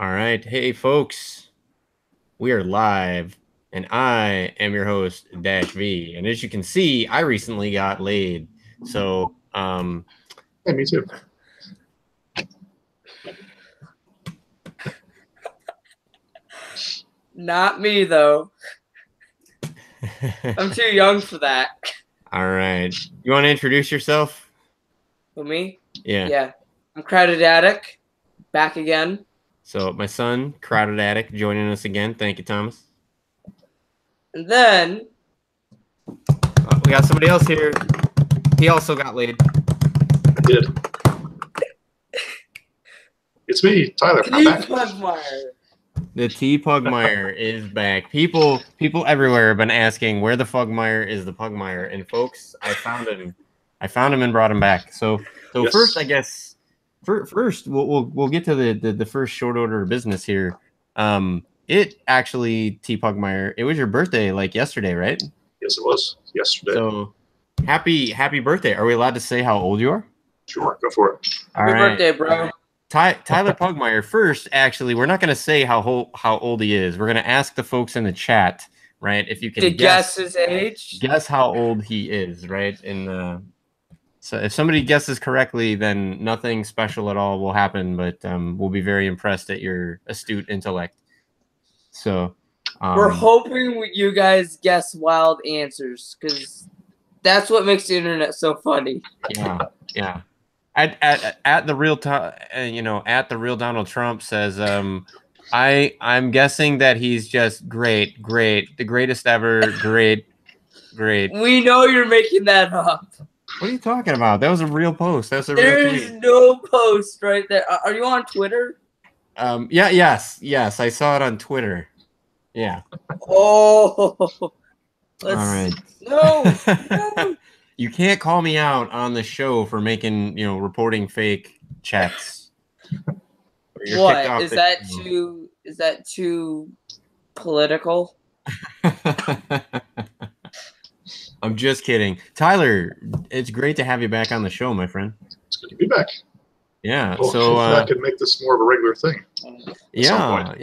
All right. Hey, folks. We are live, and I am your host, Dash V. And as you can see, I recently got laid. So, um, Hey, me too. Not me though. I'm too young for that. all right. You want to introduce yourself? For me? Yeah. Yeah. I'm Crowded Attic. Back again. So, my son, Crowded Attic, joining us again. Thank you, Thomas. And then Uh, we got somebody else here. He also got laid. I did. It's me, Tyler. I'm back. Pugmire. The T Pugmire is back. People, people everywhere have been asking where the Pugmire is. The Pugmire, and folks, I found him. I found him and brought him back. So, so Yes. first, I guess, fir- first we'll, we'll we'll get to the, the the first short order of business here. Um, it actually T Pugmire. It was your birthday, like yesterday, right? Yes, it was yesterday. So, happy happy birthday. Are we allowed to say how old you are? sure, go for it. All Happy right. birthday, bro. Ty, Tyler Pugmire. First, actually, we're not going to say how ho- how old he is. We're going to ask the folks in the chat, right? If you can guess, guess his age. guess how old he is, right? And uh, so, if somebody guesses correctly, then nothing special at all will happen. But um, we'll be very impressed at your astute intellect. So, um, We're hoping you guys guess wild answers because that's what makes the internet so funny. yeah, yeah. At, at, at the real time, you know, at the real Donald Trump says, um, I I'm guessing that he's just great, great, the greatest ever, great, great. We know you're making that up. What are you talking about? That was a real post. That's a real There's no post right there. Are- Are you on Twitter? Um, yeah, yes, yes. I saw it on Twitter. Yeah. Oh, let's, All right. No, no. you can't call me out on the show for making, you know, reporting fake checks. Or you're kicked What is that too? Is that too political? I'm just kidding. Tyler, it's great to have you back on the show, my friend. It's good to be back. Yeah. Well, so hopefully I uh, can make this more of a regular thing. yeah.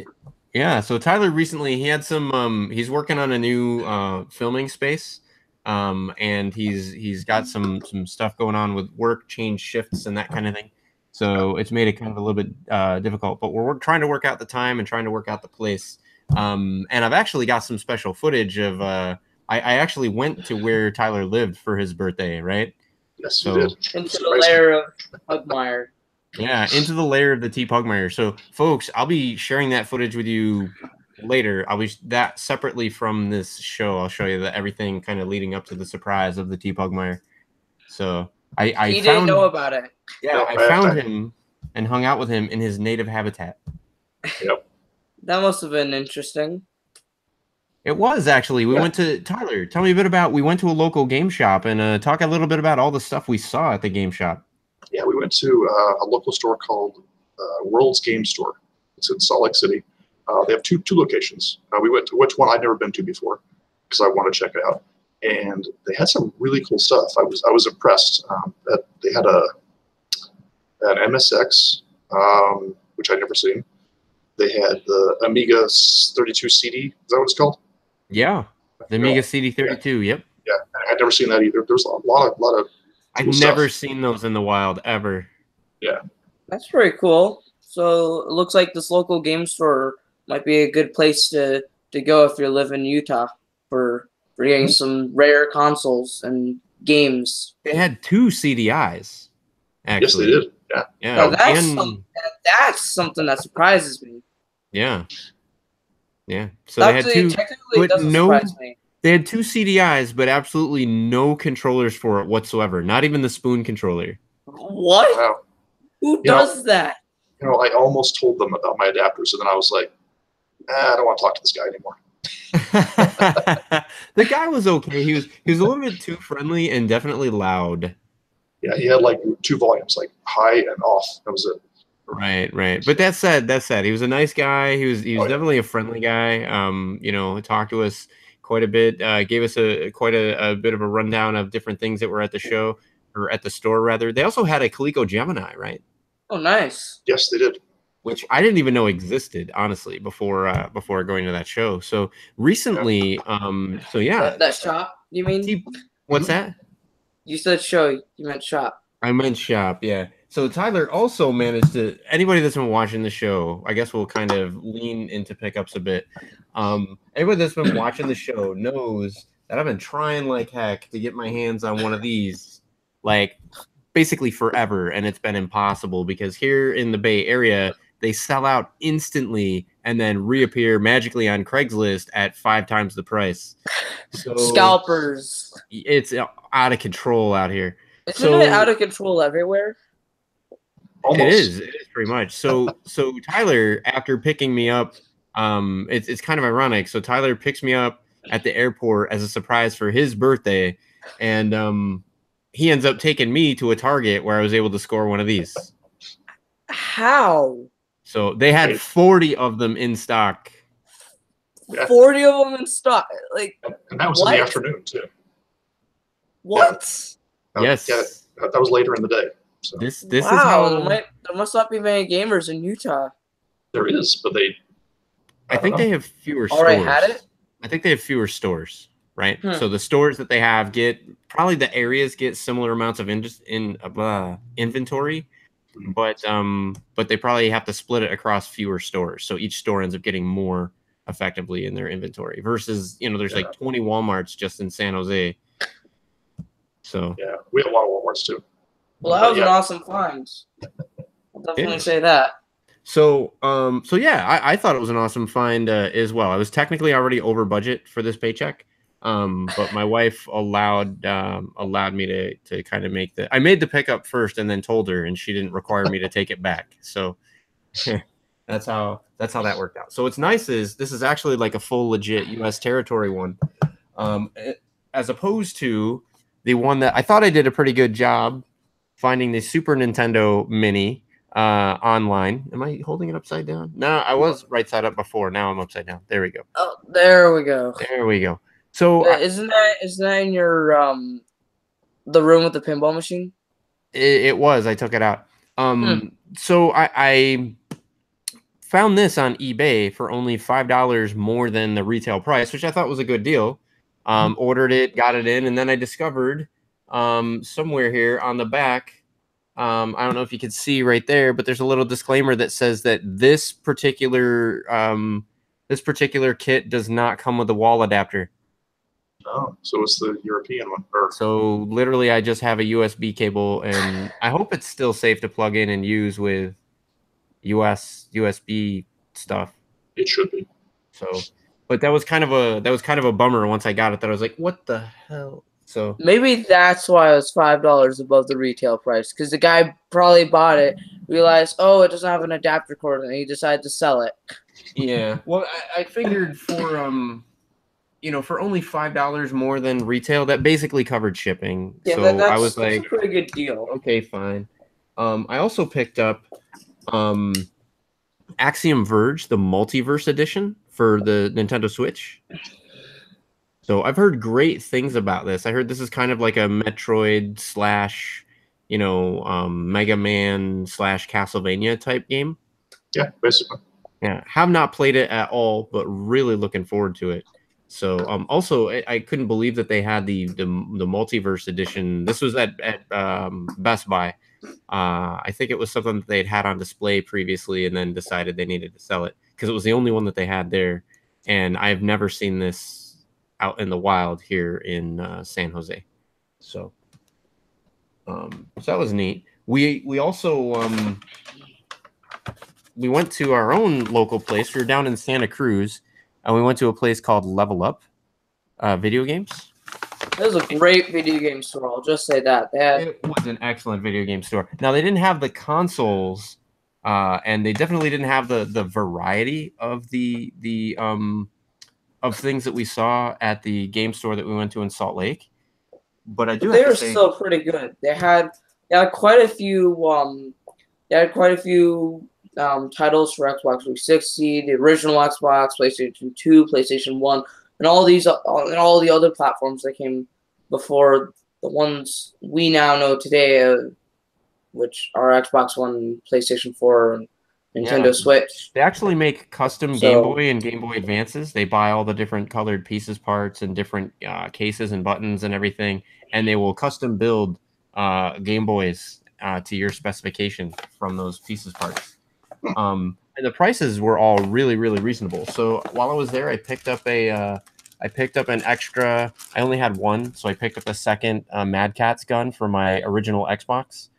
Yeah, so Tyler recently he had some um he's working on a new uh filming space. Um and he's he's got some some stuff going on with work, change shifts and that kind of thing. So it's made it kind of a little bit uh difficult, but we're, trying to work out the time and trying to work out the place. Um and I've actually got some special footage of uh I, I actually went to where Tyler lived for his birthday, right? Yes, So- you did. Into the Surprised lair of Pugmire. Yeah, into the lair of the T Pugmire. So, folks, I'll be sharing that footage with you later. I'll be that separately from this show. I'll show you that everything kind of leading up to the surprise of the T Pugmire. So, I I he found didn't know about it. yeah No, I I- found I- him and hung out with him in his native habitat. Yep. that must have been interesting. It was actually. We Yeah. went to Tyler. Tell me a bit about. We went to a local game shop and uh, talk a little bit about all the stuff we saw at the game shop. Yeah, we went to uh, a local store called uh, World's Game Store. It's in Salt Lake City. Uh, they have two two locations. Uh, we went to which one I'd never been to before because I want to check it out. And they had some really cool stuff. I was I was impressed um, that they had a an MSX, um, which I'd never seen. They had the Amiga 32 CD. Is that what it's called? Yeah, the Yeah. Amiga CD32. Yep, Yeah, I'd never seen that either. There's a lot of lot of I've Cool never stuff. seen those in the wild ever. Yeah. That's pretty cool. So it looks like this local game store might be a good place to, to go if you live in Utah for for getting Mm-hmm. some rare consoles and games. They had two CDIs. Actually, yes, they did. Yeah, Yeah, Now, that's and- some- That's something that surprises me. yeah, yeah. So they had two. technically, but no- They had two CDIs, but absolutely no controllers for it whatsoever. Not even the spoon controller. What? wow. Who You know- does that? You know, I almost told them about my adapters, and then I was like, ah, I don't want to talk to this guy anymore. the guy was okay. He was he was a little bit too friendly and definitely loud. Yeah, he had like two volumes, like high and off. That was it. Right, right. But that said, that said, he was a nice guy. He was he was Oh, yeah. definitely a friendly guy. Um, you know, talked to us quite a bit. Uh, gave us a quite a, a bit of a rundown of different things that were at the show or at the store rather. They also had a Coleco Gemini, right? Oh, nice. Yes, they did. which I didn't even know existed, honestly, before uh, before going to that show. So recently, um, so yeah, That, that shop, you mean? what's that? You said show, you meant shop. I meant shop, yeah. So Tyler also managed to. Anybody that's been watching the show, I guess we'll kind of lean into pickups a bit. Um, anybody that's been watching the show knows that I've been trying like heck to get my hands on one of these, like basically forever, and it's been impossible because here in the Bay Area they sell out instantly and then reappear magically on Craigslist at five times the price. So Scalpers. it's out of control out here. Isn't so- it out of control everywhere? Almost. It is. It is pretty much. So so Tyler, after picking me up, um, it's it's kind of ironic. So Tyler picks me up at the airport as a surprise for his birthday, and um, he ends up taking me to a Target where I was able to score one of these. How? So they had forty of them in stock. 40 of them in stock. Like, And that was What? in the afternoon too. what? That- yes, Yeah, that that was later in the day. So this this wow, is how there, might, there must not be many gamers in Utah. there is, but they. I think they have fewer stores. Already had it? I think they have fewer stores, right? Hmm. So the stores that they have get probably the areas get similar amounts of in, in uh, inventory, but um, but they probably have to split it across fewer stores. So each store ends up getting more effectively in their inventory versus you know there's like 20 WalMarts just in San Jose. So Yeah, we have a lot of Walmarts too. Well, that was an awesome find. I'll definitely say that. So, um, so yeah, I, I thought it was an awesome find uh, as well. I was technically already over budget for this paycheck, um, but my wife allowed um, allowed me to to kind of make the. I made the pickup first and then told her, and she didn't require me to take it back. So that's how that's how that worked out. So what's nice is this is actually like a full legit U.S. territory one, um, as opposed to the one that I thought I did a pretty good job finding the Super Nintendo Mini uh online. Am i holding it upside down? No i was right side up before. Now i'm upside down. There we go. Oh, there we go. there we go. So Uh, isn't that isn't that in your um the room with the pinball machine? it, it was. I took it out. Um so i i found this on ebay for only five dollars more than the retail price which i thought was a good deal. Um ordered it got it in and then i discovered um somewhere here on the back um, I don't know if you can see right there, but there's a little disclaimer that says that this particular um, this particular kit does not come with a wall adapter. Oh, so it's the European one, or So literally, I just have a USB cable, and I hope it's still safe to plug in and use with US USB stuff. it should be. So, but that was kind of a that was kind of a bummer once I got it. That I was like, what the hell? So Maybe that's why it was five dollars above the retail price because the guy probably bought it, realized oh it doesn't have an adapter cord, and he decided to sell it. yeah, well, I, I figured for um, you know, for only five dollars more than retail, that basically covered shipping. Yeah, so that, that's, I was that's like, a pretty good deal. okay, fine. Um, I also picked up um, Axiom Verge, the Multiverse Edition for the Nintendo Switch. So I've heard great things about this. I heard this is kind of like a Metroid slash, you know, um, Mega Man slash Castlevania type game. Yeah, basically. Yeah, have not played it at all, but really looking forward to it. So, um, also I, I couldn't believe that they had the the, the multiverse edition. This was at at um, Best Buy. Uh, I think it was something that they'd had on display previously, and then decided they needed to sell it because it was the only one that they had there. And I've never seen this out in the wild here in uh, San Jose. So, um, so that was neat. We we also um, we went to our own local place. We were down in Santa Cruz, and we went to a place called Level Up uh, Video Games. It was a great video game store. I'll just say that. Had It was an excellent video game store. Now they didn't have the consoles, uh, and they definitely didn't have the the variety of the the um of things that we saw at the game store that we went to in Salt Lake. But I do they were say, still pretty good. They had they had quite a few um they had quite a few um titles for Xbox 360, the original Xbox, PlayStation 2, PlayStation 1, and all these uh, and all the other platforms that came before the ones we now know today, uh, which are Xbox One, PlayStation 4, and Nintendo Yeah. Switch. They actually make custom So- Game Boy and Game Boy Advances. They buy all the different colored pieces, parts, and different uh, cases and buttons and everything, and they will custom build uh, Game Boys uh, to your specification from those pieces parts. Um, and the prices were all really, really reasonable. So while I was there, I picked up a, uh, I picked up an extra. I only had one, so I picked up a second uh, Mad Catz gun for my original Xbox.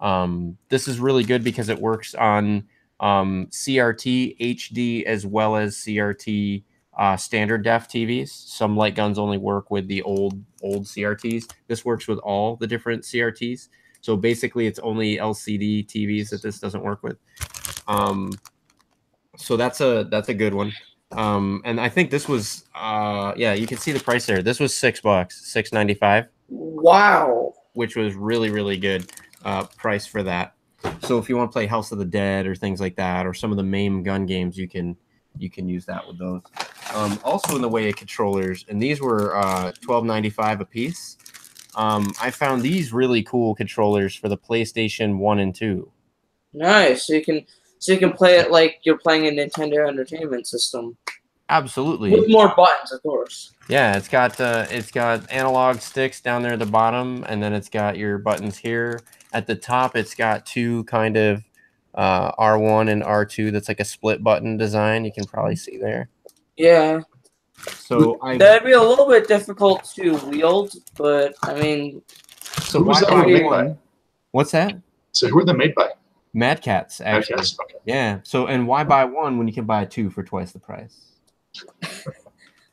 Um, this is really good because it works on um, CRT, HD, as well as CRT uh, standard def TVs. Some light guns only work with the old old CRTs. This works with all the different CRTs. So basically, it's only LCD TVs that this doesn't work with. Um, so that's a that's a good one. Um, and I think this was uh, yeah, you can see the price there. This was six bucks, six ninety five Wow. which was really really good uh, price for that. So if you want to play House of the Dead or things like that, or some of the MAME gun games, you can you can use that with those. Um, also in the way of controllers, and these were uh, twelve ninety five a piece. Um, I found these really cool controllers for the PlayStation One and Two. Nice. So you can so you can play it like you're playing a Nintendo Entertainment System Absolutely, with more buttons, of course. Yeah, it's got uh, it's got analog sticks down there at the bottom, and then it's got your buttons here at the top. It's got two kind of uh, R1 and R2. That's like a split button design. You can probably see there. Yeah, So I that'd be a little bit difficult to wield, but I mean, so Who was why that buy one made by? What's that? So who are they made by? Mad Catz, actually. Yes, okay. Yeah. So and why buy one when you can buy two for twice the price?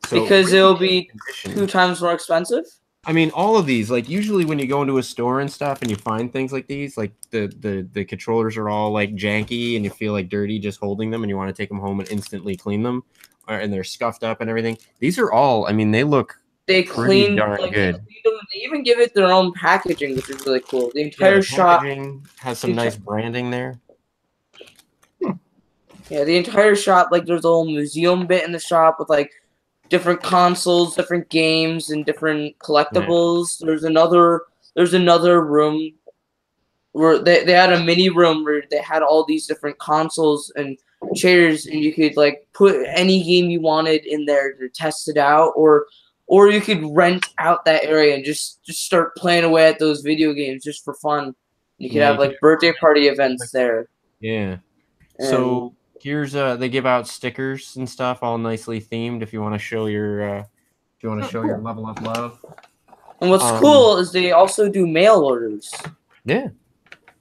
So because it'll be two times more expensive. I mean, all of these, like usually when you go into a store and stuff and you find things like these, like the the the controllers are all like janky and you feel like dirty just holding them and you want to take them home and instantly clean them, or, and they're scuffed up and everything. These are all, I mean, they look They clean, darn like, good. They, they even give it their own packaging, which is really cool. The yeah, entire the shop, has some nice branding there. Hmm. yeah, the entire shop. Like, there's a whole museum bit in the shop with like different consoles, different games, and different collectibles. There's another. There's another room where they, they had a mini room where they had all these different consoles and chairs and you could like put any game you wanted in there to test it out or or you could rent out that area and just just start playing away at those video games just for fun you could Yeah, have like birthday party events there Yeah. And- So here's uh they give out stickers and stuff all nicely themed if you want to show your uh if you want to Oh, show your level of love. and what's um, cool is they also do mail orders Yeah.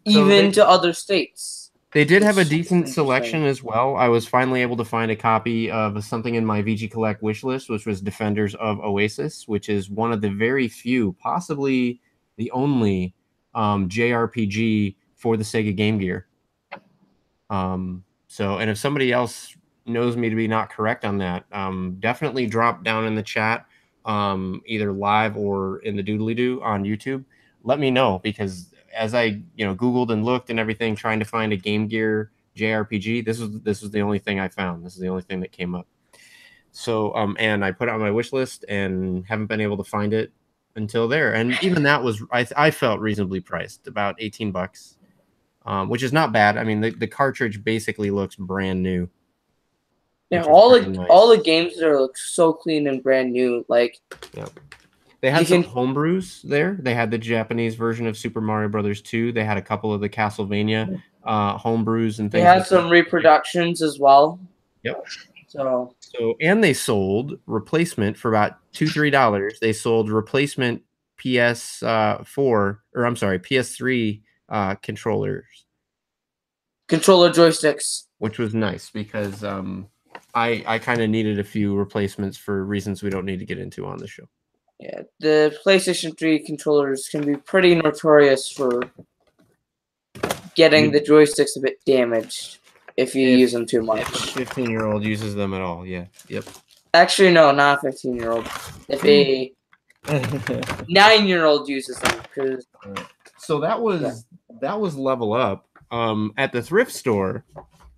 even they- to other states They did have a decent selection as well. I was finally able to find a copy of something in my VG Collect wish list, which was Defenders of Oasis, which is one of the very few, possibly the only um, JRPG for the Sega Game Gear. Um, so, and if somebody else knows me to be not correct on that, um, definitely drop down in the chat, um, either live or in the doodly doo on YouTube. Let me know because as I you know Googled and looked and everything, trying to find a Game Gear JRPG, this was this was the only thing I found. This is the only thing that came up. So um, and I put it on my wish list and haven't been able to find it until there. And even that was I I felt reasonably priced, about eighteen bucks, um, which is not bad. I mean the, the cartridge basically looks brand new. yeah all the nice. all the games there look so clean and brand new like They had some can- homebrews there. They had the Japanese version of Super Mario Brothers 2. They had a couple of the Castlevania uh, homebrews and things. they had like some that. reproductions as well Yep. so So and they sold replacement for about two three dollars. They sold replacement PS uh, four or I'm sorry PS three uh, controllers, controller joysticks which was nice because um, I I kind of needed a few replacements for reasons we don't need to get into on the show. Yeah, the PlayStation 3 controllers can be pretty notorious for getting the joysticks a bit damaged if you If- use them too much. 15 year old uses them at all, yeah, yep. Actually, no, not a 15 year old. If a 9 year old uses them, because so that was that was level up. Um, at the thrift store,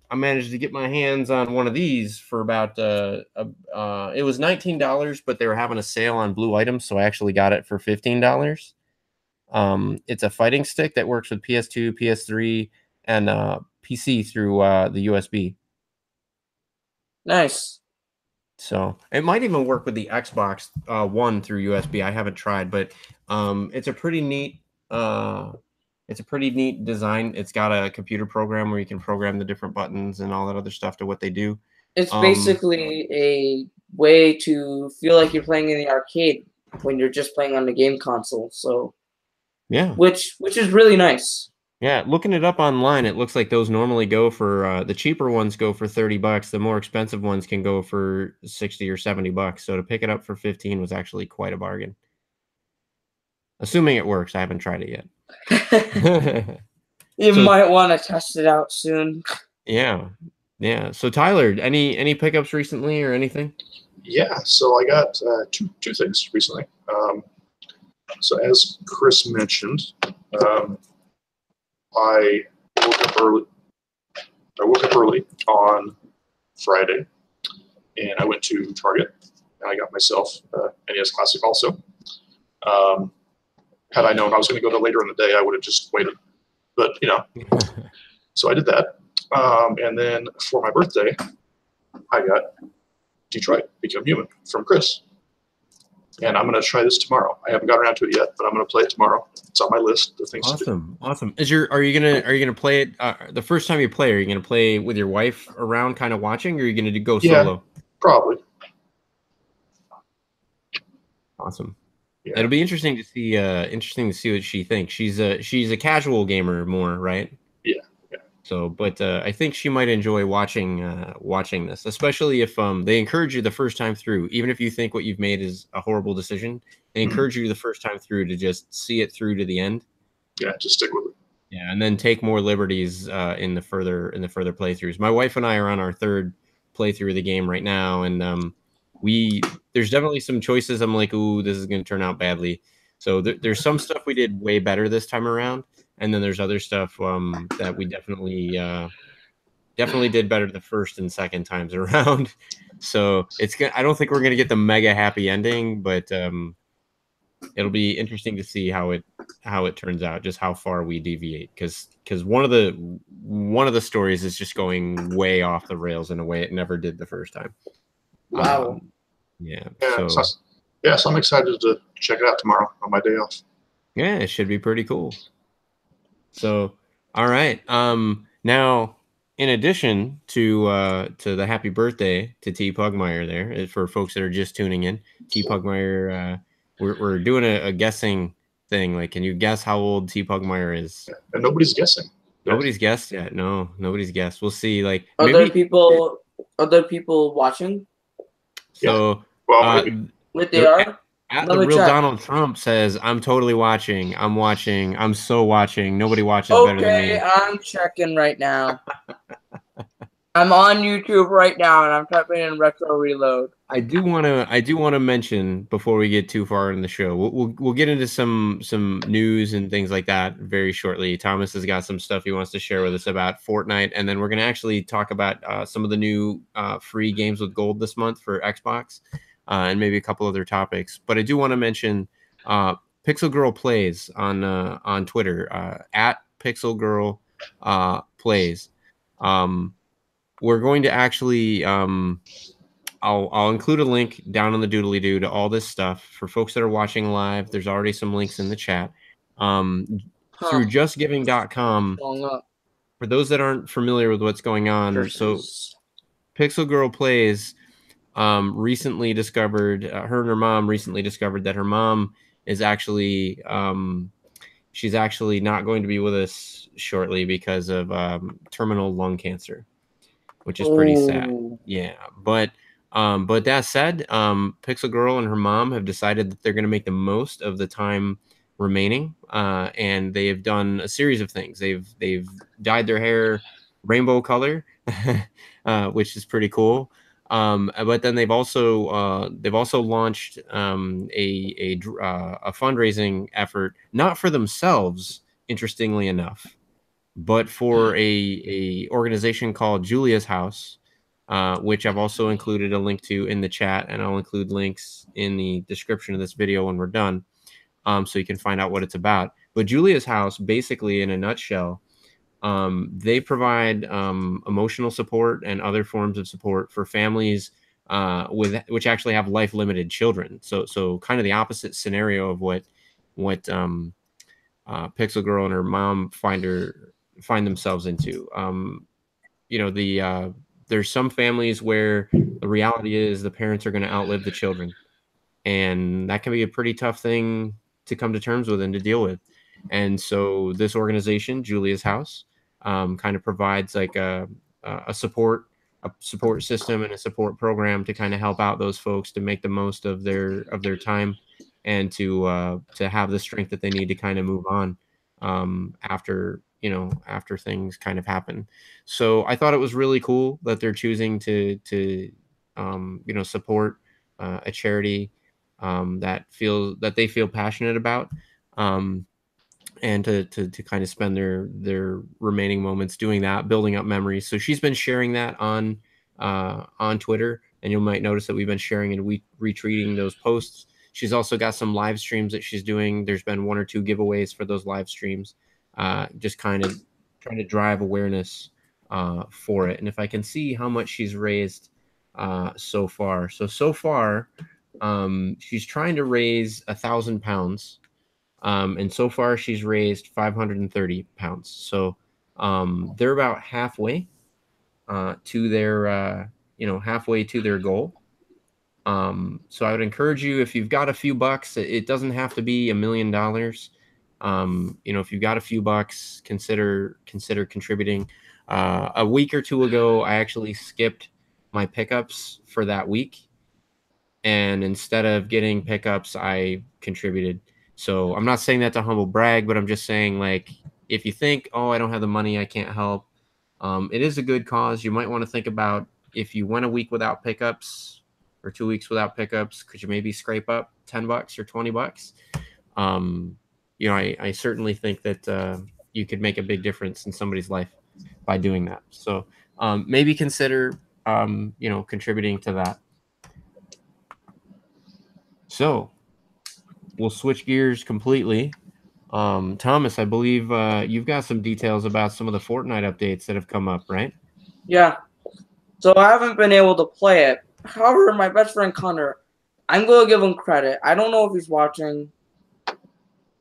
I managed to get my hands on one of these for about uh, uh, uh it was nineteen dollars, but they were having a sale on blue items, so I actually got it for fifteen dollars. Um, it's a fighting stick that works with PS2, PS3, and uh, PC through uh, the USB. Nice. So it might even work with the Xbox uh, One through USB. I haven't tried, but um, it's a pretty neat. Uh, it's a pretty neat design. It's got a computer program where you can program the different buttons and all that other stuff to what they do. It's Um, basically a way to feel like you're playing in the arcade when you're just playing on the game console. So, Yeah, which which is really nice. yeah. Looking it up online, it looks like those normally go for uh, the cheaper ones go for thirty bucks. The more expensive ones can go for sixty or seventy bucks. So to pick it up for fifteen was actually quite a bargain. Assuming it works, I haven't tried it yet. you So- might want to test it out soon. Yeah. Yeah. So Tyler, any any pickups recently or anything? Yeah, so I got uh, two two things recently. Um, so as Chris mentioned, um, I woke up early. I woke up early on Friday, and I went to Target, and I got myself uh, NES Classic also. Um, had I known I was going to go there later in the day, I would have just waited. But you know, so I did that, um, and then for my birthday, I got Detroit Become Human from Chris. And I'm going to try this tomorrow. I haven't got around to it yet, but I'm going to play it tomorrow. It's on my list of things to do. Awesome. Awesome. Is your are you gonna are you gonna play it uh, the first time you play? Are you gonna play with your wife around, kind of watching, or are you gonna do, go Yeah. solo? Probably. Awesome. Yeah. It'll be interesting to see. Uh, interesting to see what she thinks. She's a she's a casual gamer more, right? Yeah, yeah. So, but uh, I think she might enjoy watching uh, watching this, especially if um they encourage you the first time through, even if you think what you've made is a horrible decision. They Mhm. encourage you the first time through to just see it through to the end. Yeah, just stick with it. Yeah, and then take more liberties uh, in the further in the further playthroughs. My wife and I are on our third playthrough of the game right now, and um, we there's definitely some choices. I'm like, ooh, this is going to turn out badly. So there, there's some stuff we did way better this time around, and then there's other stuff um, that we definitely uh, definitely did better the first and second times around. So it's. I don't think we're gonna get the mega happy ending, but um, it'll be interesting to see how it how it turns out, just how far we deviate. Because because one of the one of the stories is just going way off the rails in a way it never did the first time. Wow. Um, yeah. Yeah, so so, yeah, so I'm excited to check it out tomorrow on my day off. yeah, it should be pretty cool. So all right. Um now in addition to uh to the happy birthday to T Pugmire there, uh, for folks that are just tuning in, T Pugmire uh we're we're doing a, a guessing thing. Like, can you guess how old T Pugmire is? And nobody's guessing. Nobody's guessed yet. No, nobody's guessed. We'll see. Like Are there maybe people? Are there people watching? So. Well, Uh, Wait, they are. at let the real check. Donald Trump says, "I'm totally watching. I'm watching. I'm so watching. Nobody watches better than me." Okay. I'm checking right now. I'm on YouTube right now, and I'm typing in retro reload. I do want to. I do want to mention before we get too far in the show. We'll, we'll we'll get into some some news and things like that very shortly. Thomas has got some stuff he wants to share with us about Fortnite, and then we're going to actually talk about uh, some of the new uh, free games with gold this month for Xbox, uh, and maybe a couple other topics. But I do want to mention uh, Pixel Girl plays on uh, on Twitter uh, at Pixel Girl plays. Um, we're going to actually. Um, I'll I'll include a link down on the doodly doo to all this stuff for folks that are watching live. There's already some links in the chat. Um, Huh. through justgiving.com for those that aren't familiar with what's going on. So Pixel Girl Plays um, recently discovered, uh, her and her mom recently discovered that her mom is actually, um, she's actually not going to be with us shortly because of um, terminal lung cancer, which is pretty sad. Yeah, but um, but that said, um, Pixel Girl and her mom have decided that they're going to make the most of the time remaining, uh, and they have done a series of things. They've they've dyed their hair rainbow color, uh, which is pretty cool. Um, but then they've also uh, they've also launched um, a a uh, a fundraising effort, not for themselves, interestingly enough, but for a a organization called Julia's House, uh, which I've also included a link to in the chat, and I'll include links in the description of this video when we're done, um, so you can find out what it's about. But Julia's House, basically, in a nutshell, Um, they provide um, emotional support and other forms of support for families uh, with which actually have life limited children. So so kind of the opposite scenario of what what um, uh, Pixel Girl and her mom find her find themselves into. Um, you know the uh, there's some families where the reality is the parents are going to outlive the children, and that can be a pretty tough thing to come to terms with and to deal with. And so this organization, Julia's House, um, kind of provides like a, a support a support system and a support program to kind of help out those folks to make the most of their of their time and to uh, to have the strength that they need to kind of move on um, after you know after things kind of happen. So I thought it was really cool that they're choosing to to um, you know support uh, a charity um, that feel that they feel passionate about. Um, and to, to to kind of spend their their remaining moments doing that, building up memories. So she's been sharing that on uh, on Twitter, and you might notice that we've been sharing and we retweeting those posts. She's also got some live streams that she's doing. There's been one or two giveaways for those live streams, uh, just kind of trying to drive awareness uh, for it. And if I can see how much she's raised uh, so far, so so far, um, she's trying to raise a thousand pounds um, and so far, she's raised 530 pounds. So um, they're about halfway uh, to their, uh, you know, halfway to their goal. Um, so I would encourage you if you've got a few bucks, it doesn't have to be a million dollars. Um, you know, if you've got a few bucks, consider consider contributing. Uh, a week or two ago, I actually skipped my pickups for that week, and instead of getting pickups, I contributed so I'm not saying that to humble brag, but I'm just saying like if you think, oh, I don't have the money, I can't help. Um, it is a good cause. You might want to think about if you went a week without pickups or two weeks without pickups, could you maybe scrape up 10 bucks or 20 bucks? Um, you know, I, I certainly think that uh, you could make a big difference in somebody's life by doing that. So um, maybe consider, um, you know, contributing to that. So we'll switch gears completely. Um, Thomas, I believe uh, you've got some details about some of the Fortnite updates that have come up, right? Yeah. So I haven't been able to play it. However, my best friend Connor, I'm going to give him credit. I don't know if he's watching.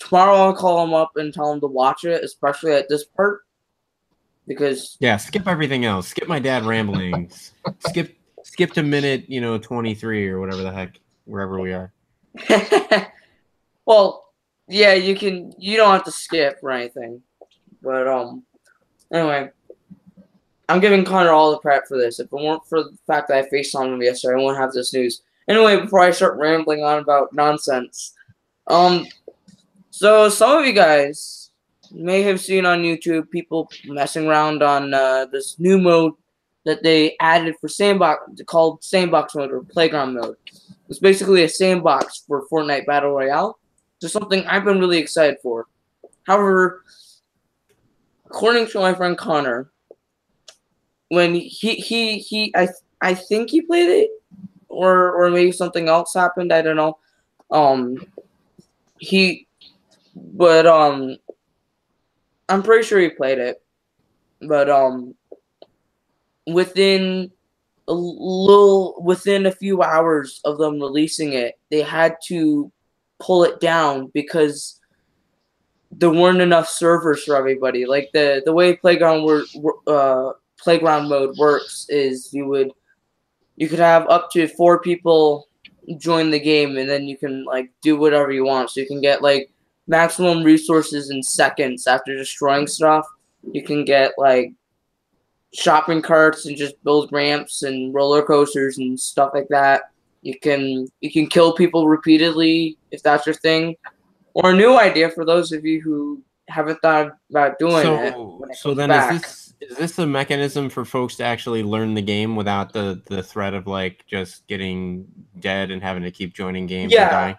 Tomorrow I'll call him up and tell him to watch it, especially at this part. Because yeah, skip everything else. Skip my dad rambling. skip skip to minute, you know, 23 or whatever the heck, wherever we are. Well, yeah, you can. You don't have to skip or anything. But um, anyway, I'm giving Connor all the credit for this. If it weren't for the fact that I faced on him yesterday, I wouldn't have this news. Anyway, before I start rambling on about nonsense, um, so some of you guys may have seen on YouTube people messing around on uh, this new mode that they added for sandbox called sandbox mode or playground mode. It's basically a sandbox for Fortnite Battle Royale to something I've been really excited for. However, according to my friend Connor, when he he he I I think he played it, or or maybe something else happened. I don't know. Um, he, but um, I'm pretty sure he played it, but um, within a little within a few hours of them releasing it, they had to pull it down because there weren't enough servers for everybody. Like the the way playground wor- uh, playground mode works is you would you could have up to four people join the game and then you can like do whatever you want. So you can get like maximum resources in seconds after destroying stuff. You can get like shopping carts and just build ramps and roller coasters and stuff like that. You can you can kill people repeatedly if that's your thing, or a new idea for those of you who haven't thought about doing so, it. it so then back. is this is this a mechanism for folks to actually learn the game without the the threat of like just getting dead and having to keep joining games yeah.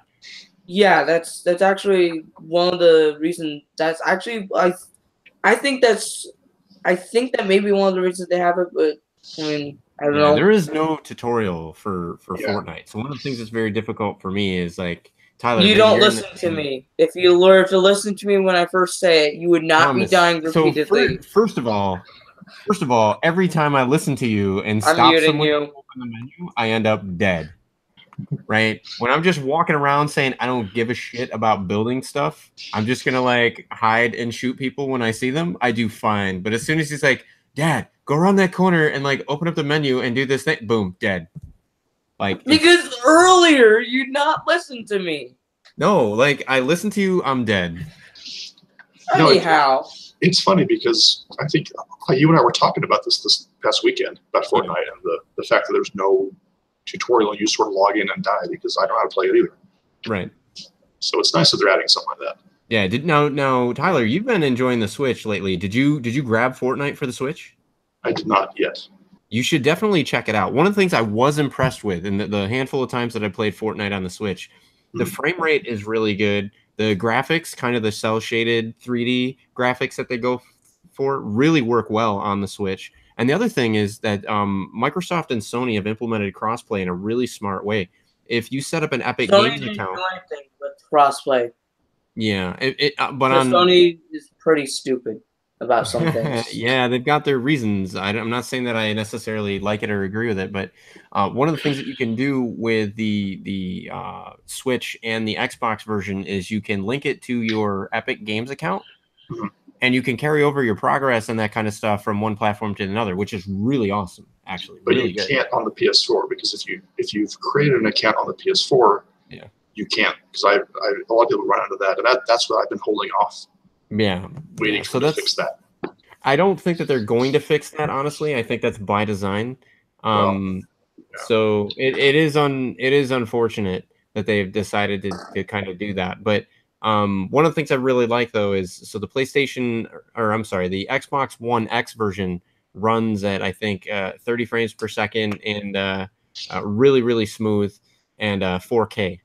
Yeah, that's that's actually one of the reasons. That's actually I, I think that's, I think that maybe one of the reasons they have it. But I mean, I don't yeah, know. There is no tutorial for for yeah. Fortnite. So one of the things that's very difficult for me is like Tyler, you don't listen the- to me. If you were to listen to me when I first say it, you would not be dying repeatedly. fir- first first of all, first of all, every time I listen to you and I'm stop muting someone you. to open the menu, I end up dead. Right? When I'm just walking around saying I don't give a shit about building stuff, I'm just gonna like hide and shoot people when I see them. I do fine. But as soon as he's like, Dad, go around that corner and like open up the menu and do this thing, boom, dead. Like Because earlier you'd not listen to me. no, like I listen to you, I'm dead. No, it- Anyhow, It's funny because I think uh, you and I were talking about this this past weekend about Fortnite and the, the fact that there's no tutorial and you sort of log in and die because I don't know how to play it either. Right. So it's nice that they're adding something like that. Yeah, did now now Tyler, you've been enjoying the Switch lately. Did you did you grab Fortnite for the Switch? I did not yet. You should definitely check it out. One of the things I was impressed with in the, the handful of times that I played Fortnite on the Switch, the Mhm. frame rate is really good. The graphics, kind of the cell shaded 3D graphics that they go for, really work well on the Switch. And the other thing is that um, Microsoft and Sony have implemented crossplay in a really smart way. If you set up an Epic Sony Games didn't account, do anything with crossplay. yeah, it, it uh, but on Sony is pretty stupid about some things. yeah, they've got their reasons. I, am not saying that I necessarily like it or agree with it, but uh, one of the things that you can do with the the uh, Switch and the Xbox version is you can link it to your Epic Games account, Mhm. And you can carry over your progress and that kind of stuff from one platform to another, which is really awesome. Actually, But really you good. can't on the PS4 because if you if you've created an account on the PS4, Yeah. you can't because I, I a lot of people run into that and that that's what I've been holding off Yeah, waiting Yeah, for so them to fix that. I don't think that they're going to fix that. Honestly, I think that's by design. Um, yeah. So it, it is un it is unfortunate that they've decided to, to kind of do that. But um, one of the things I really like though is so the PlayStation or, or I'm sorry, the Xbox One X version runs at I think uh, 30 frames per second and uh, uh, really really smooth and uh, 4K,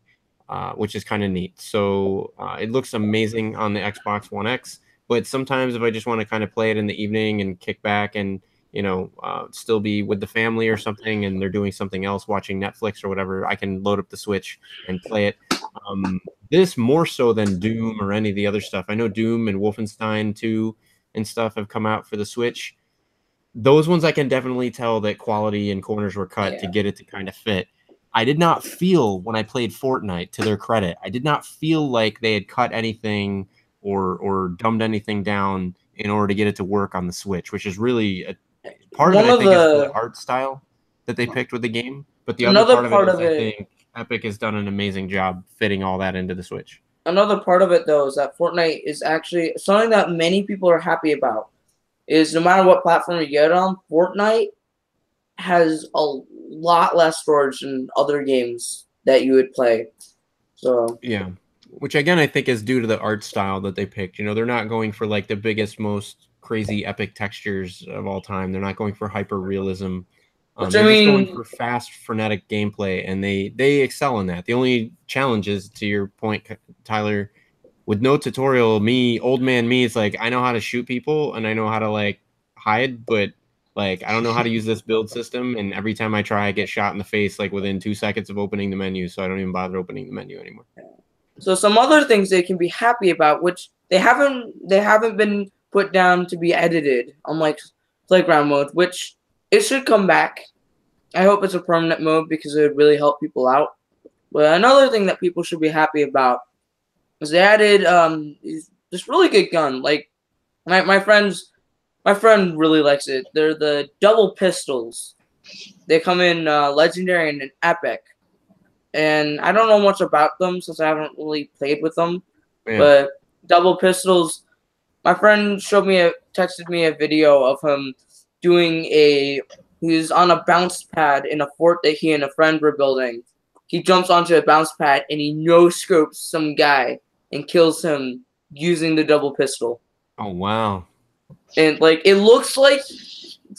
uh, which is kind of neat. So uh, it looks amazing on the Xbox One X. But sometimes if I just want to kind of play it in the evening and kick back and you know uh, still be with the family or something, and they're doing something else, watching Netflix or whatever, I can load up the Switch and play it. Um, this more so than Doom or any of the other stuff. I know Doom and Wolfenstein 2 and stuff have come out for the Switch. Those ones I can definitely tell that quality and corners were cut to get it to kind of fit. I did not feel when I played Fortnite, to their credit, I did not feel like they had cut anything or or dumbed anything down in order to get it to work on the Switch, which is really a, part of it. I think is the- the art style that they picked with the game, but the Another other part part of it, of I it- think Epic has done an amazing job fitting all that into the Switch. Another part of it though is that Fortnite is actually something that many people are happy about. Is no matter what platform you get on, Fortnite has a lot less storage than other games that you would play. So Yeah. Which again I think is due to the art style that they picked. You know, they're not going for like the biggest, most crazy epic textures of all time. They're not going for hyper realism. Um, Which, I mean- for fast, frenetic gameplay, and they they excel in that. The only challenge is, to your point, Tyler, with no tutorial, me, old man me, it's like I know how to shoot people and I know how to like hide, but like I don't know how to use this build system. And every time I try, I get shot in the face like within two seconds of opening the menu, so I don't even bother opening the menu anymore. So some other things they can be happy about, which they haven't they haven't been put down to be edited, unlike playground mode, which it should come back. I hope it's a permanent move because it would really help people out. But another thing that people should be happy about is they added um this really good gun. Like my my friends my friend really likes it. They're the double pistols. They come in uh, legendary and an epic and I don't know much about them since I haven't really played with them. Yeah. But double pistols, my friend showed me a texted me a video of him doing a he was on a bounce pad in a fort that he and a friend were building. He jumps onto a bounce pad and he no scopes some guy and kills him using the double pistol. Oh wow. And like it looks like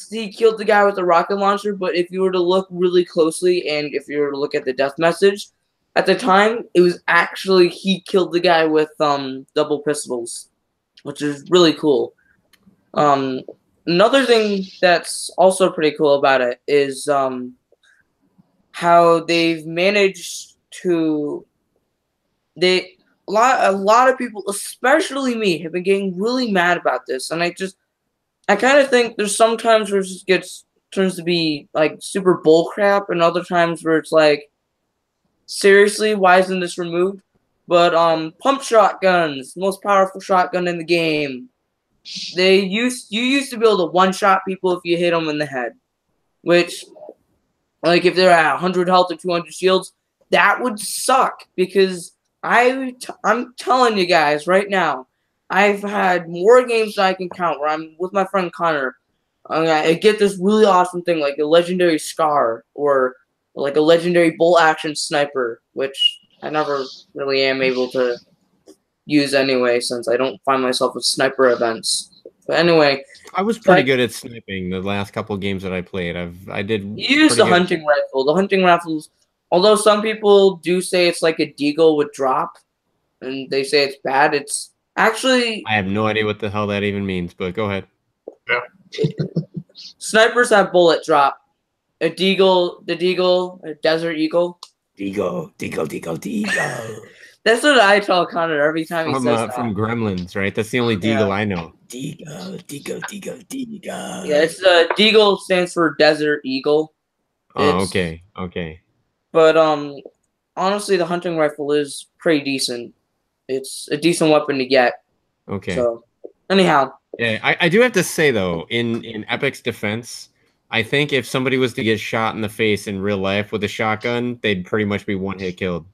he killed the guy with the rocket launcher, but if you were to look really closely and if you were to look at the death message, at the time it was actually he killed the guy with um double pistols, which is really cool. Um another thing that's also pretty cool about it is um how they've managed to they a lot a lot of people, especially me, have been getting really mad about this, and I just I kind of think there's sometimes where it just gets turns to be like super bull crap, and other times where it's like, seriously, why isn't this removed? But um, pump shotguns, most powerful shotgun in the game. They used you used to be able to one shot people if you hit them in the head, which, like, if they're at 100 health or 200 shields, that would suck because I t- I'm telling you guys right now, I've had more games than I can count where I'm with my friend Connor. And I get this really awesome thing like a legendary scar or like a legendary bolt action sniper, which I never really am able to use anyway since I don't find myself with sniper events. But anyway, I was pretty good at sniping the last couple games that I played. I've I did use the good. hunting rifle. The hunting rifles although some people do say it's like a deagle with drop and they say it's bad, it's actually I have no idea what the hell that even means, but go ahead. Yeah. Snipers have bullet drop. A deagle, the deagle, a desert eagle. Deagle, deagle, deagle, deagle. That's what I tell Connor every time he from, says uh, that. From Gremlins, right? That's the only deagle Yeah. I know. Deagle, deagle, deagle, deagle. Yeah, it's uh, deagle stands for desert eagle. Oh, It's- okay, okay. But um, honestly, the hunting rifle is pretty decent. It's a decent weapon to get. Okay. So, anyhow, Yeah, I, I do have to say though, in in Epic's defense, I think if somebody was to get shot in the face in real life with a shotgun, they'd pretty much be one hit killed.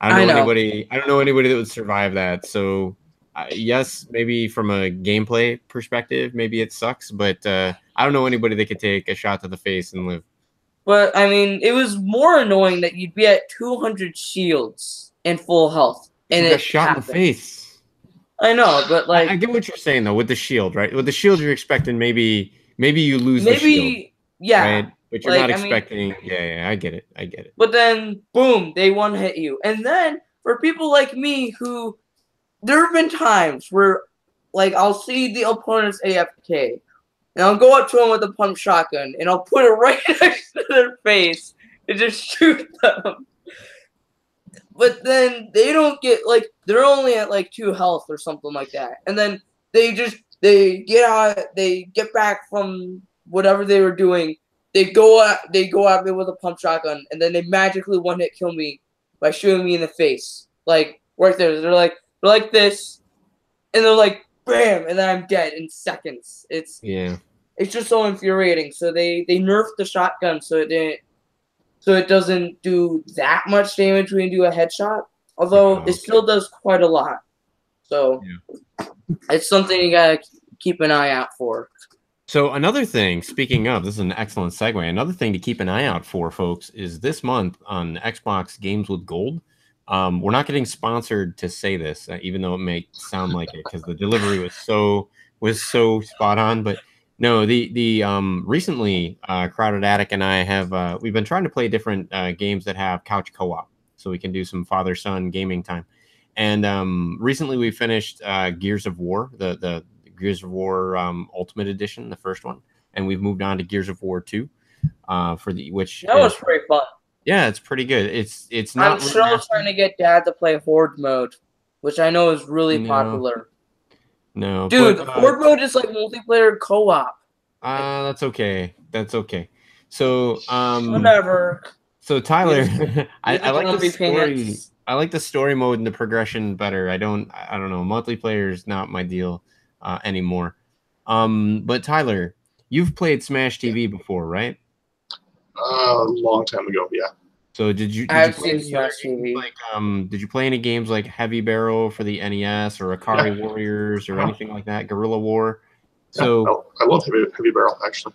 I don't I know, know. anybody. I don't know anybody that would survive that. So, uh, yes, maybe from a gameplay perspective, maybe it sucks, but uh, I don't know anybody that could take a shot to the face and live. but I mean, it was more annoying that you'd be at 200 shields and full health, and You it shot in the face. I know, but like I, I get what you're saying though with the shield, right? With the shield, you're expecting maybe maybe you lose the shield, maybe yeah. right? But you're like, not I mean- expecting. yeah, yeah, I get it. I get it. But then, boom, they one hit you. And then for people like me who, there have been times where, like, I'll see the opponent's AFK, and I'll go up to them with a pump shotgun, and I'll put it right next to their face and just shoot them. But then they don't get like they're only at like two health or something like that, and then they just they get out, they get back from whatever they were doing, they go at they go at me with a pump shotgun and then they magically one hit kill me by shooting me in the face. Like right there. They're like they're like this and they're like bam and then I'm dead in seconds. It's Yeah. it's just so infuriating. So they they nerfed the shotgun so it didn't so it doesn't do that much damage when you do a headshot. Although Oh, okay. it still does quite a lot. So it's something you gotta keep an eye out for. So another thing, speaking of, this is an excellent segue. Another thing to keep an eye out for, folks, is this month on Xbox Games with Gold. Um, we're not getting sponsored to say this, uh, even though it may sound like it, because the delivery was so was so spot on. But no, the the um, recently uh, Crowded Attic and I have uh, we've been trying to play different uh, games that have couch co-op, so we can do some father son gaming time. And um, recently we finished uh, Gears of War, the the Gears of War um, Ultimate Edition, the first one, and we've moved on to Gears of War Two, uh, for the which That was pretty fun. yeah, it's pretty good. It's it's not I'm still remastered. trying to get Dad to play Horde mode, which I know is really No, popular. no, Dude, but, uh, Horde mode is like multiplayer co-op. uh, that's okay. That's okay. So um, Whatever. so Tyler, I, I like the story. pants. I like the story mode and the progression better. I don't. I don't know. Multiplayer is not my deal uh, anymore. Um, but Tyler, you've played Smash TV before, right? Uh, a long time ago, yeah. So did you? Did I've you play seen any Smash games TV. Like, um, did you play any games like Heavy Barrel for the NES or Ikari Warriors or anything like that? Guerrilla War. So Oh, I love heavy, heavy barrel actually.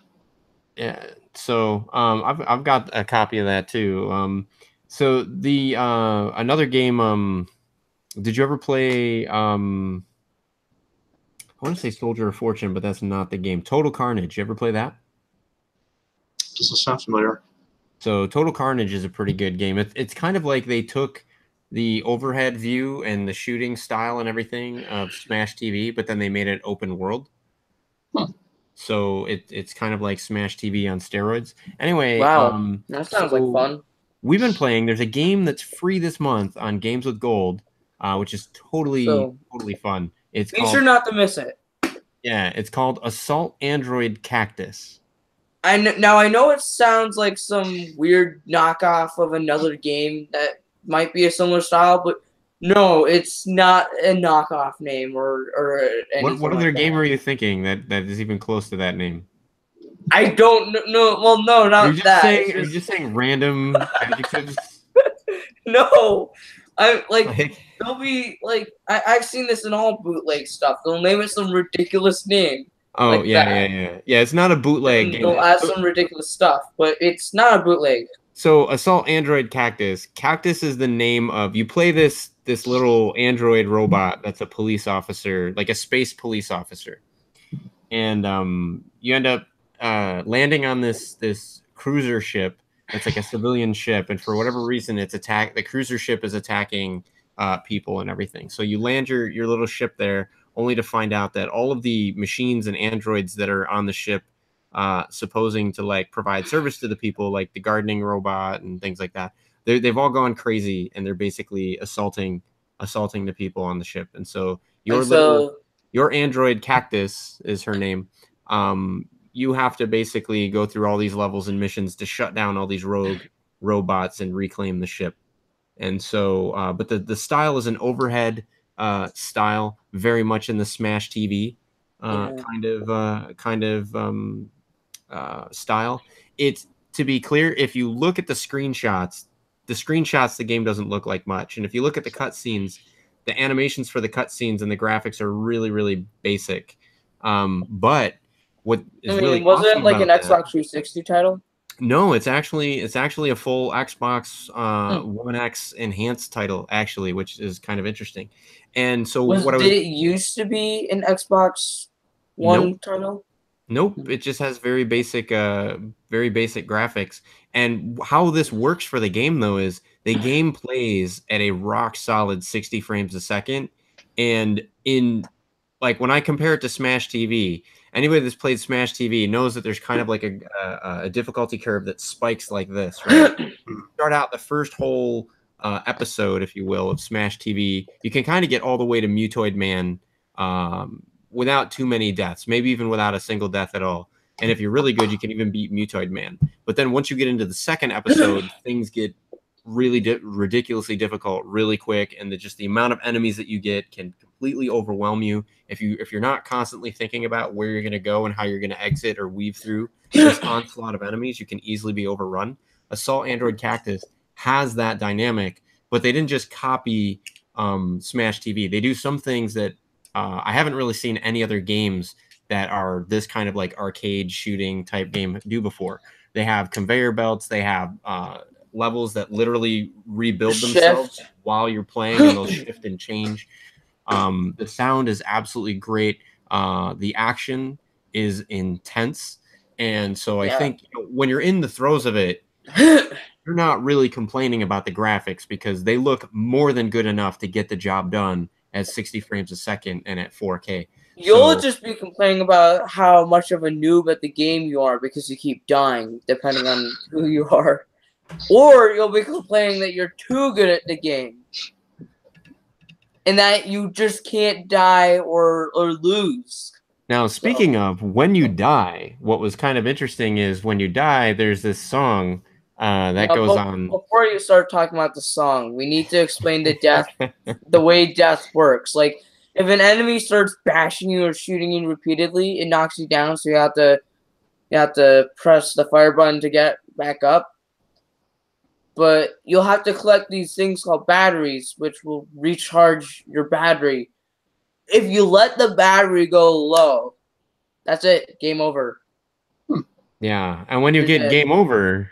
yeah, so um, I've I've got a copy of that too. Um, so the uh another game. Um, did you ever play? Um, I want to say Soldier of Fortune, but that's not the game. Total Carnage. You ever play that? Doesn't sound familiar. So Total Carnage is a pretty good game. It's it's kind of like they took the overhead view and the shooting style and everything of Smash TV, but then they made it open world. Huh. So it it's kind of like Smash TV on steroids. Anyway, Wow. um, That sounds so like fun. We've been playing. There's a game that's free this month on Games with Gold uh, which is totally So- totally fun. It's Be called, sure not to miss it. yeah, it's called Assault Android Cactus. I kn- now I know it sounds like some weird knockoff of another game that might be a similar style, but no, it's not a knockoff name or or anything What what like other that. game are you thinking that that is even close to that name? I don't kn- know. Well, no, not you just that. saying? It's Are you just- just saying random adjectives? no, I like Like, they'll be like I, I've seen this in all bootleg stuff. They'll name it some ridiculous name. oh Like yeah, that. yeah, yeah, yeah. It's not a bootleg and they'll add some ridiculous stuff, but it's not a bootleg. So Assault Android Cactus. Cactus is the name of you play this this little android robot that's a police officer, like a space police officer. And um you end up uh landing on this this cruiser ship that's like a civilian ship and for whatever reason it's attack the cruiser ship is attacking uh people and everything. So you land your your little ship there only to find out that all of the machines and androids that are on the ship uh, supposing to like provide service to the people, like the gardening robot and things like that. They've all gone crazy and they're basically assaulting assaulting the people on the ship. And so your And little your android cactus is her name. Um, you have to basically go through all these levels and missions to shut down all these rogue robots and reclaim the ship. And so, uh, but the the style is an overhead uh, style, very much in the Smash TV uh, Yeah. kind of uh, kind of um, uh, style. It's to be clear, if you look at the screenshots, the screenshots the game doesn't look like much, and if you look at the cutscenes, the animations for the cutscenes and the graphics are really really basic. Um, but what is I mean, really was awesome it like an that- Xbox 360 title? no, it's actually it's actually a full Xbox uh, Hmm. One X enhanced title actually, which is kind of interesting. And so Was, what I was did it used to be an Xbox One Nope. title? Nope, Hmm. it just has very basic, uh, very basic graphics. And how this works for the game though is the game plays at a rock solid 60 frames a second. And in like when I compare it to Smash TV, anybody that's played Smash TV knows that there's kind of like a, a, a difficulty curve that spikes like this, right? Start out the first whole uh, episode, if you will, of Smash TV. You can kind of get all the way to Mutoid Man um, without too many deaths, maybe even without a single death at all. And if you're really good, you can even beat Mutoid Man. But then once you get into the second episode, things get really di- ridiculously difficult really quick, and the, just the amount of enemies that you get can completely overwhelm you. If you if you're not constantly thinking about where you're going to go and how you're going to exit or weave through this onslaught of enemies, you can easily be overrun. Assault Android Cactus has that dynamic, but they didn't just copy um, Smash TV. They do some things that uh, I haven't really seen any other games that are this kind of like arcade shooting type game do before. They have conveyor belts. They have uh, levels that literally rebuild Shift. themselves while you're playing, and they'll shift and change. Um, the sound is absolutely great. Uh, the action is intense, and so I Yeah. think you know, when you're in the throes of it, you're not really complaining about the graphics because they look more than good enough to get the job done at 60 frames a second and at 4K. You'll So- just be complaining about how much of a noob at the game you are because you keep dying, depending on who you are. Or you'll be complaining that you're too good at the game. And that you just can't die or, or lose. Now, speaking of when you die, what was kind of interesting is when you die, there's this song uh, that Now, goes on. Before you start talking about the song, we need to explain the death, the way death works. Like, if an enemy starts bashing you or shooting you repeatedly, it knocks you down. So you have to, you have to press the fire button to get back up. But you'll have to collect these things called batteries, which will recharge your battery. If you let the battery go low, that's it. Game over. Yeah, and when you get game over,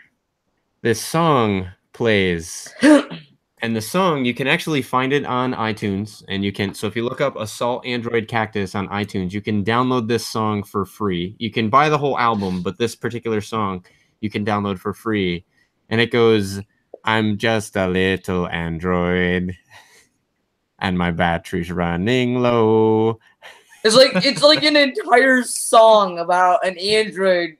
this song plays. And the song, you can actually find it on iTunes. And you can, so if you look up Assault Android Cactus on iTunes, you can download this song for free. You can buy the whole album, but this particular song you can download for free. And it goes, I'm just a little android, and my battery's running low. It's like it's like an entire song about an android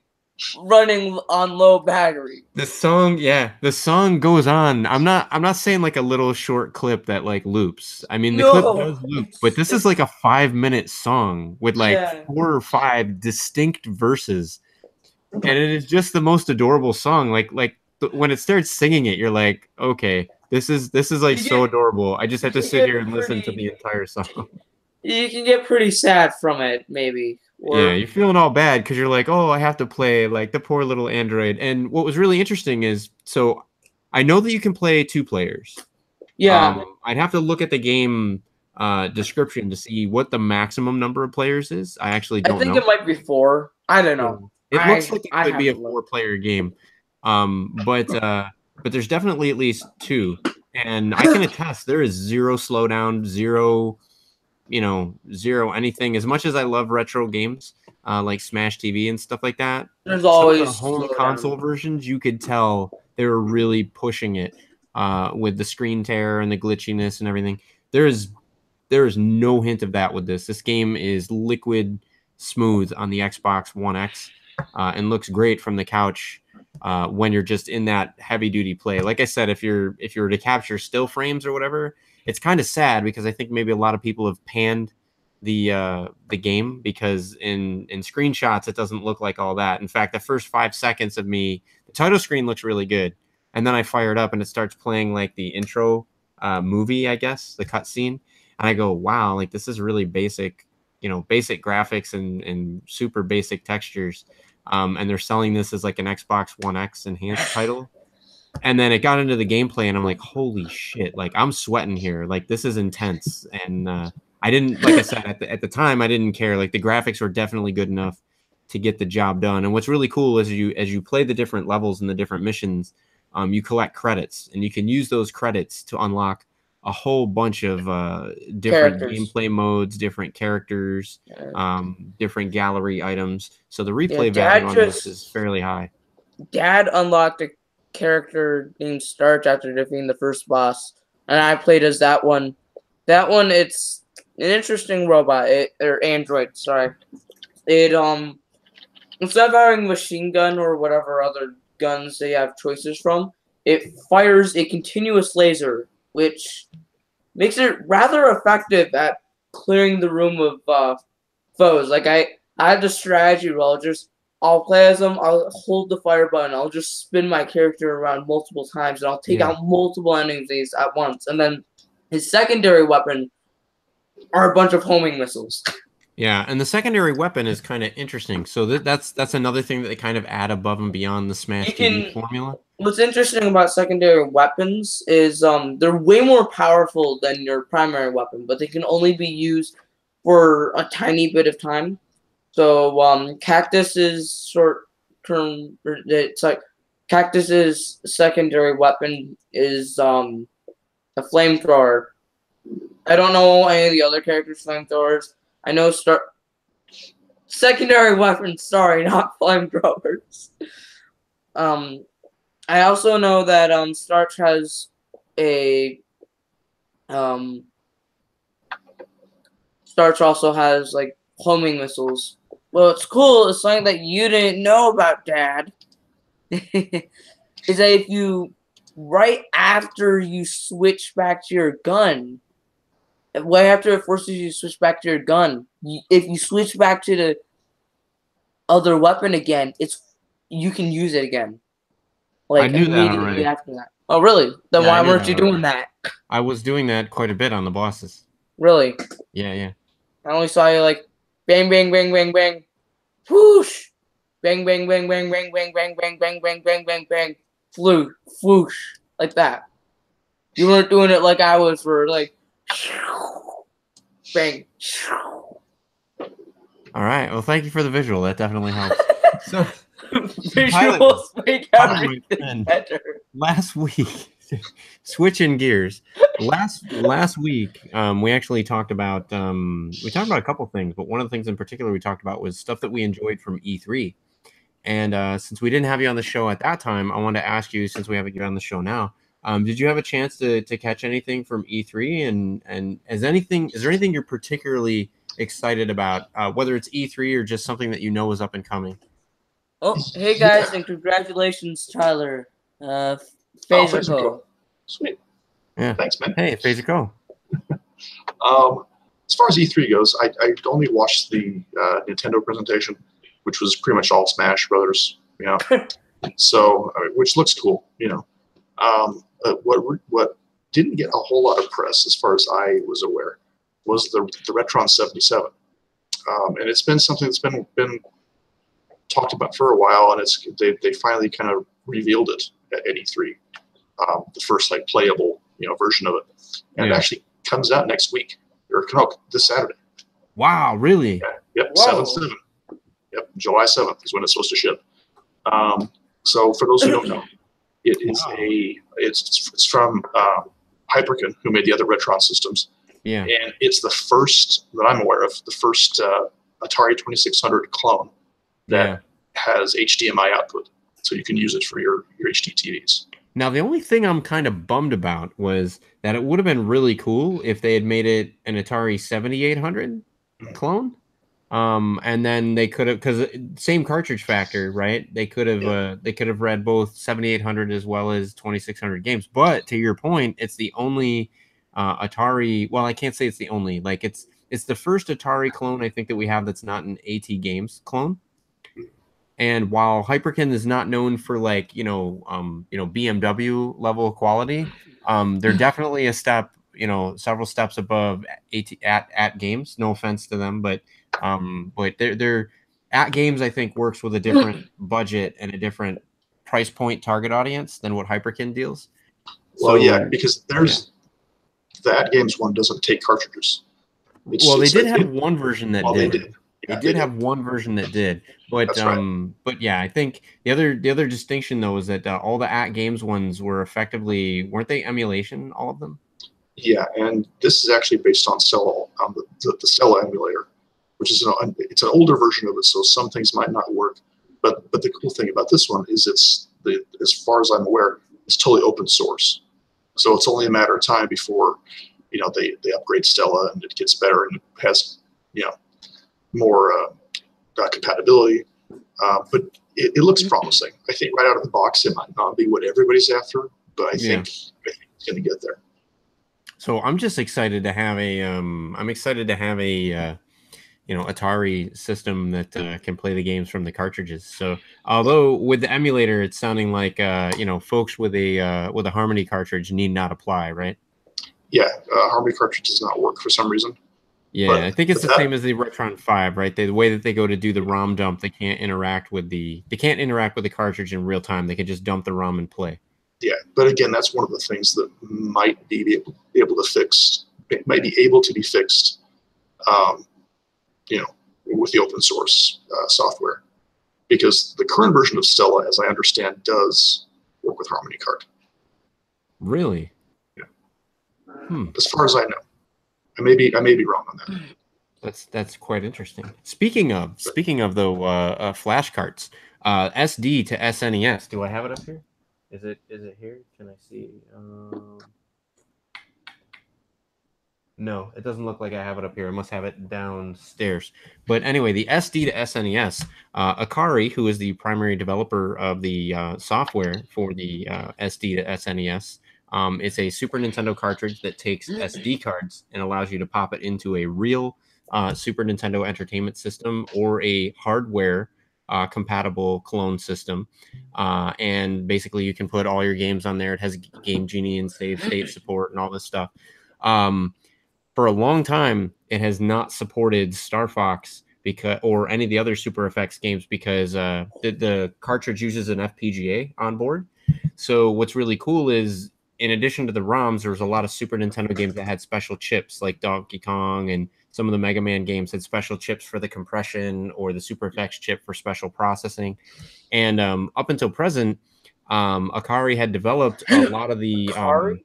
running on low battery. The song, yeah, the song goes on. I'm not I'm not saying like a little short clip that like loops. I mean the No. clip does loop, but this is like a five minute song with like Yeah. four or five distinct verses. And it is just the most adorable song. Like like when it starts singing it, you're like, okay, this is this is like so adorable. I just have to sit here and listen to the entire song. You can get pretty sad from it, maybe. Or- yeah, you're feeling all bad because you're like, oh, I have to play like the poor little android. And what was really interesting is, so I know that you can play two players. yeah. Um, I'd have to look at the game uh, description to see what the maximum number of players is. I actually don't I think know. it might be four. I don't know. It I- looks like it I could be a four-player game, um, but uh, but there's definitely at least two, and I can attest there is zero slowdown, zero, you know, zero anything. As much as I love retro games uh, like Smash TV and stuff like that, There's always the home console versions, you could tell they were really pushing it uh, with the screen tear and the glitchiness and everything. There is there is no hint of that with this. This game is liquid smooth on the Xbox One X uh, and looks great from the couch uh, when you're just in that heavy duty play. Like I said, if you're if you were to capture still frames or whatever, it's kind of sad because I think maybe a lot of people have panned the uh, the game because in in screenshots it doesn't look like all that. In fact, the first five seconds of me, the title screen looks really good, and then I fire it up and it starts playing like the intro uh, movie, I guess, the cutscene, and I go, wow, like this is really basic, you know, basic graphics and and super basic textures. Um, and they're selling this as like an Xbox One X enhanced title. And then it got into the gameplay, and I'm like, holy shit! Like I'm sweating here. Like this is intense. And uh, I didn't, like I said, at the, at the time, I didn't care. Like the graphics were definitely good enough to get the job done. And what's really cool is you, as you play the different levels and the different missions, um, you collect credits, and you can use those credits to unlock a whole bunch of uh, different Characters. gameplay modes, different characters, Yeah. um, different gallery items. So the replay Dad value on this is fairly high. Dad unlocked a character named Starch after defeating the first boss, and I played as that one. That one, it's an interesting robot, it, or android. Sorry, it um instead of having machine gun or whatever other guns they have choices from, it fires a continuous laser, which makes it rather effective at clearing the room of uh, foes. Like I, I had the strategy where I'll just I'll play as them. I'll hold the fire button. I'll just spin my character around multiple times, and I'll take Yeah. out multiple enemies at once. And then his secondary weapon are a bunch of homing missiles. Yeah, and the secondary weapon is kind of interesting. So th- that's that's another thing that they kind of add above and beyond the Smash can- formula. What's interesting about secondary weapons is um they're way more powerful than your primary weapon, but they can only be used for a tiny bit of time. So um Cactus's short term it's like Cactus's secondary weapon is um a flamethrower. I don't know any of the other characters' flamethrowers. I know start secondary weapons, sorry, not flamethrowers. Um I also know that um Starch has a um Starch also has like homing missiles. Well, it's cool. It's something that you didn't know about, Dad. is that if you right after you switch back to your gun, right after it forces you to switch back to your gun, you, if you switch back to the other weapon again, it's you can use it again. Like knew that already. after that. Oh, really? Then Yeah, why weren't you doing that? I was doing that quite a bit on the bosses. Really? Yeah, yeah. I only saw you like bang, bang, bang, bang, bang, whoosh, bang, bang, bang, bang, bang, bang, bang, bang, bang, bang, bang, bang, bang, flu, whoosh, like that. You weren't doing it like I was for like bang. All right. Well, thank you for the visual. That definitely helps. so Visuals make Pilot, my everything better. last week, switching gears. Last last week, um, we actually talked about um, we talked about a couple things, but one of the things in particular we talked about was stuff that we enjoyed from E3. And uh, since we didn't have you on the show at that time, I wanted to ask you, since we haven't you on the show now, um, did you have a chance to to catch anything from E3? And and is anything is there anything you're particularly excited about, uh, whether it's E3 or just something that you know is up and coming? Oh, hey guys, and congratulations, Tyler. Uh, Phaser Phaser Co. Co. Sweet. Yeah. Thanks, man. Hey, Phase Go. Um, as far as E3 goes, I, I only watched the uh, Nintendo presentation, which was pretty much all Smash Brothers. You know, so I mean, which looks cool. You know, um, uh, what what didn't get a whole lot of press, as far as I was aware, was the the Retron 77, um, and it's been something that's been been talked about for a while, and it's they they finally kind of revealed it at, at E3, um, the first like playable you know version of it, and it actually comes out next week or no, this Saturday. Wow, really? Yeah. Yep, Whoa. seven seven. Yep, July seventh is when it's supposed to ship. Um, so for those who don't know, it is Wow. a it's it's from um, Hyperkin, who made the other Retron systems, Yeah. and it's the first that I'm aware of, the first uh, Atari Twenty Six Hundred clone that Yeah. has HDMI output, so you can use it for your your HD TVs. Now, the only thing I'm kind of bummed about was that it would have been really cool if they had made it an Atari 7800 clone. Um, and then they could have because same cartridge factor, right? They could have Yeah. uh, they could have read both 7800 as well as 2600 games. But to your point, it's the only uh, Atari. Well, I can't say it's the only. Like it's it's the first Atari clone I think that we have that's not an AtGames clone. And while Hyperkin is not known for like you know um, you know BMW level quality, um, they're definitely a step you know several steps above at at, at games. No offense to them, but um, but they're they're AtGames. I think works with a different budget and a different price point target audience than what Hyperkin deals. Well, yeah, because there's that games one doesn't take cartridges. It's- Well, they did like- have one version that well, did. they did. They Yeah, did have one version that did, but That's right. um, but yeah, I think the other the other distinction though is that uh, all the AtGames ones were effectively weren't they emulation all of them? Yeah, and this is actually based on Stella, um, the, the, the Stella emulator, which is an it's an older version of it, so some things might not work. But but the cool thing about this one is it's the as far as I'm aware, it's totally open source. So it's only a matter of time before you know they they upgrade Stella and it gets better and it has you know more uh, uh, compatibility. Uh, but it, it looks promising. I think right out of the box, it might not be what everybody's after, but I Yeah. think, I think it's going to get there. So I'm just excited to have a um, I'm excited to have a uh, you know Atari system that uh, can play the games from the cartridges. So although with the emulator, it's sounding like uh, you know folks with a uh, with a Harmony cartridge need not apply, right? yeah, uh, Harmony cartridge does not work for some reason. Yeah, But- I think it's the that- same as the Retron Five, right? They, the way that they go to do the ROM dump, they can't interact with the they can't interact with the cartridge in real time. They can just dump the ROM and play. Yeah, but again, that's one of the things that might be able, be able to fix, it might be able to be fixed, um, you know, with the open source uh, software, because the current version of Stella, as I understand, does work with Harmony Cart, Really? Hmm. as far as I know. I may be I may be wrong on that. That's that's quite interesting. Speaking of speaking of the uh, uh, flash carts, uh, SD to SNES. Do I have it up here? Is it is it here? Can I see? Um, no, it doesn't look like I have it up here. I must have it downstairs. But anyway, the SD to SNES, uh, Ikari, who is the primary developer of the uh, software for the uh, SD to SNES, um, it's a Super Nintendo cartridge that takes SD cards and allows you to pop it into a real uh, Super Nintendo Entertainment System or a hardware uh, compatible clone system. Uh, and basically, you can put all your games on there. It has Game Genie and save state support and all this stuff. Um, for a long time, it has not supported Star Fox because or any of the other Super FX games because uh, the, the cartridge uses an FPGA on board. So what's really cool is in addition to the ROMs, there was a lot of Super Nintendo games that had special chips like Donkey Kong and some of the Mega Man games had special chips for the compression or the Super FX chip for special processing. And um, up until present, um, Ikari had developed a lot of the? Um,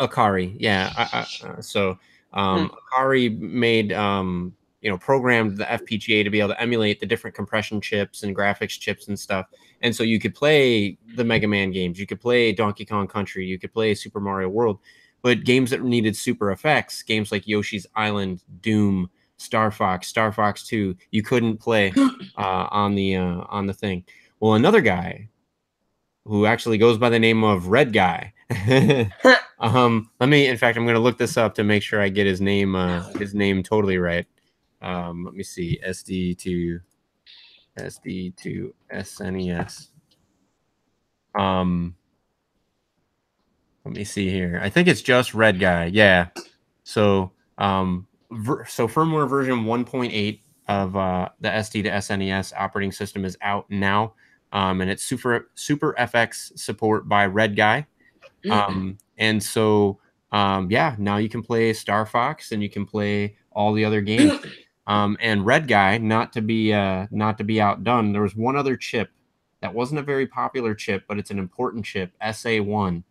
Ikari, yeah. I, I, uh, so um, Ikari made um, you know programmed the FPGA to be able to emulate the different compression chips and graphics chips and stuff. And so you could play the Mega Man games, you could play Donkey Kong Country, you could play Super Mario World, but games that needed Super FX, games like Yoshi's Island, Doom, Star Fox, Star Fox Two. You couldn't play uh, on the uh, on the thing. Well, another guy who actually goes by the name of Red Guy. um, let me. In fact, I'm going to look this up to make sure I get his name uh, his name totally right. Um, let me see. SD to SD to SNES. Um, let me see here. I think it's just Red Guy. Yeah. So, um, ver- so firmware version 1.8 of uh, the SD to SNES operating system is out now, um, and it's super super FX support by Red Guy. Um, and so, um, yeah, now you can play Star Fox and you can play all the other games. Um, and Red Guy, not to be uh, not to be outdone, there was one other chip that wasn't a very popular chip, but it's an important chip, SA1.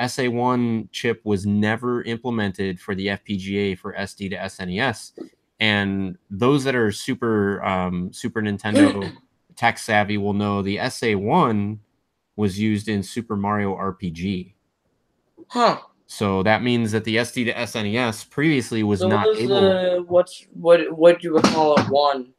SA1 chip was never implemented for the FPGA for SD to SNES. And those that are super um, Super Nintendo tech savvy will know the SA1 was used in Super Mario RPG. Huh. So that means that the SD to SNES previously was So not what is able. the what's what what do you call it one?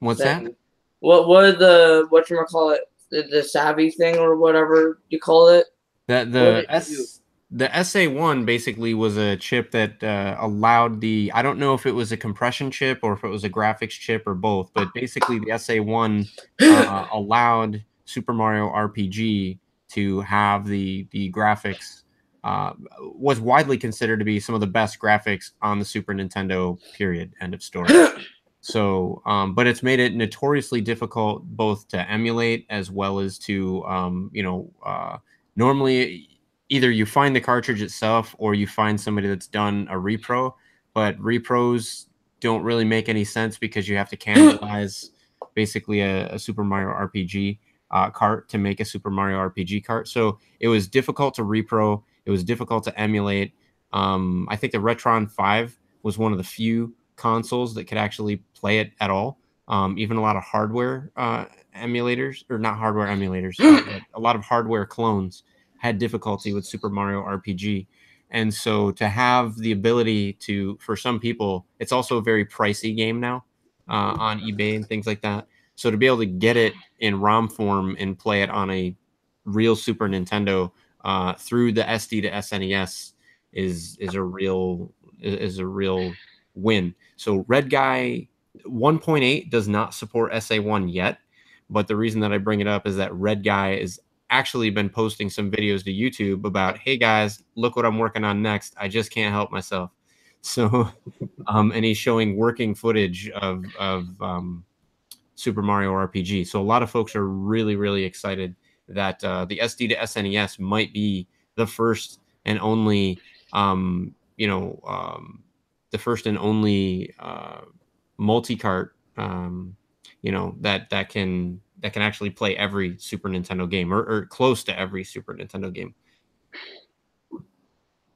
What's that? thing? What what are the what you call it the, the savvy thing or whatever you call it? That the S the SA1 basically was a chip that uh, allowed the I don't know if it was a compression chip or if it was a graphics chip or both, but basically the SA1 uh, allowed Super Mario RPG to have the the graphics uh, was widely considered to be some of the best graphics on the Super Nintendo. Period. End of story. So, um, but it's made it notoriously difficult both to emulate as well as to, um, you know, uh, normally either you find the cartridge itself or you find somebody that's done a repro, but repros don't really make any sense because you have to cannibalize basically a, a Super Mario RPG uh, cart to make a Super Mario RPG cart. So it was difficult to repro. It was difficult to emulate. Um, I think the Retron 5 was one of the few consoles that could actually play it at all. Um, even a lot of hardware uh, emulators, or not hardware emulators, uh, but a lot of hardware clones had difficulty with Super Mario RPG. And so to have the ability to, for some people, it's also a very pricey game now uh, on eBay and things like that. So to be able to get it in ROM form and play it on a real Super Nintendo uh, through the SD to SNES is is a real is a real win. So Red Guy 1.8 does not support SA1 yet, but the reason that I bring it up is that Red Guy has actually been posting some videos to YouTube about, hey guys, look what I'm working on next. I just can't help myself. So, um, and he's showing working footage of of um, Super Mario RPG. So a lot of folks are really really excited that uh, the SD to SNES might be the first and only, um, you know, um, the first and only uh, multi-cart, um, you know, that that can that can actually play every Super Nintendo game or, or close to every Super Nintendo game.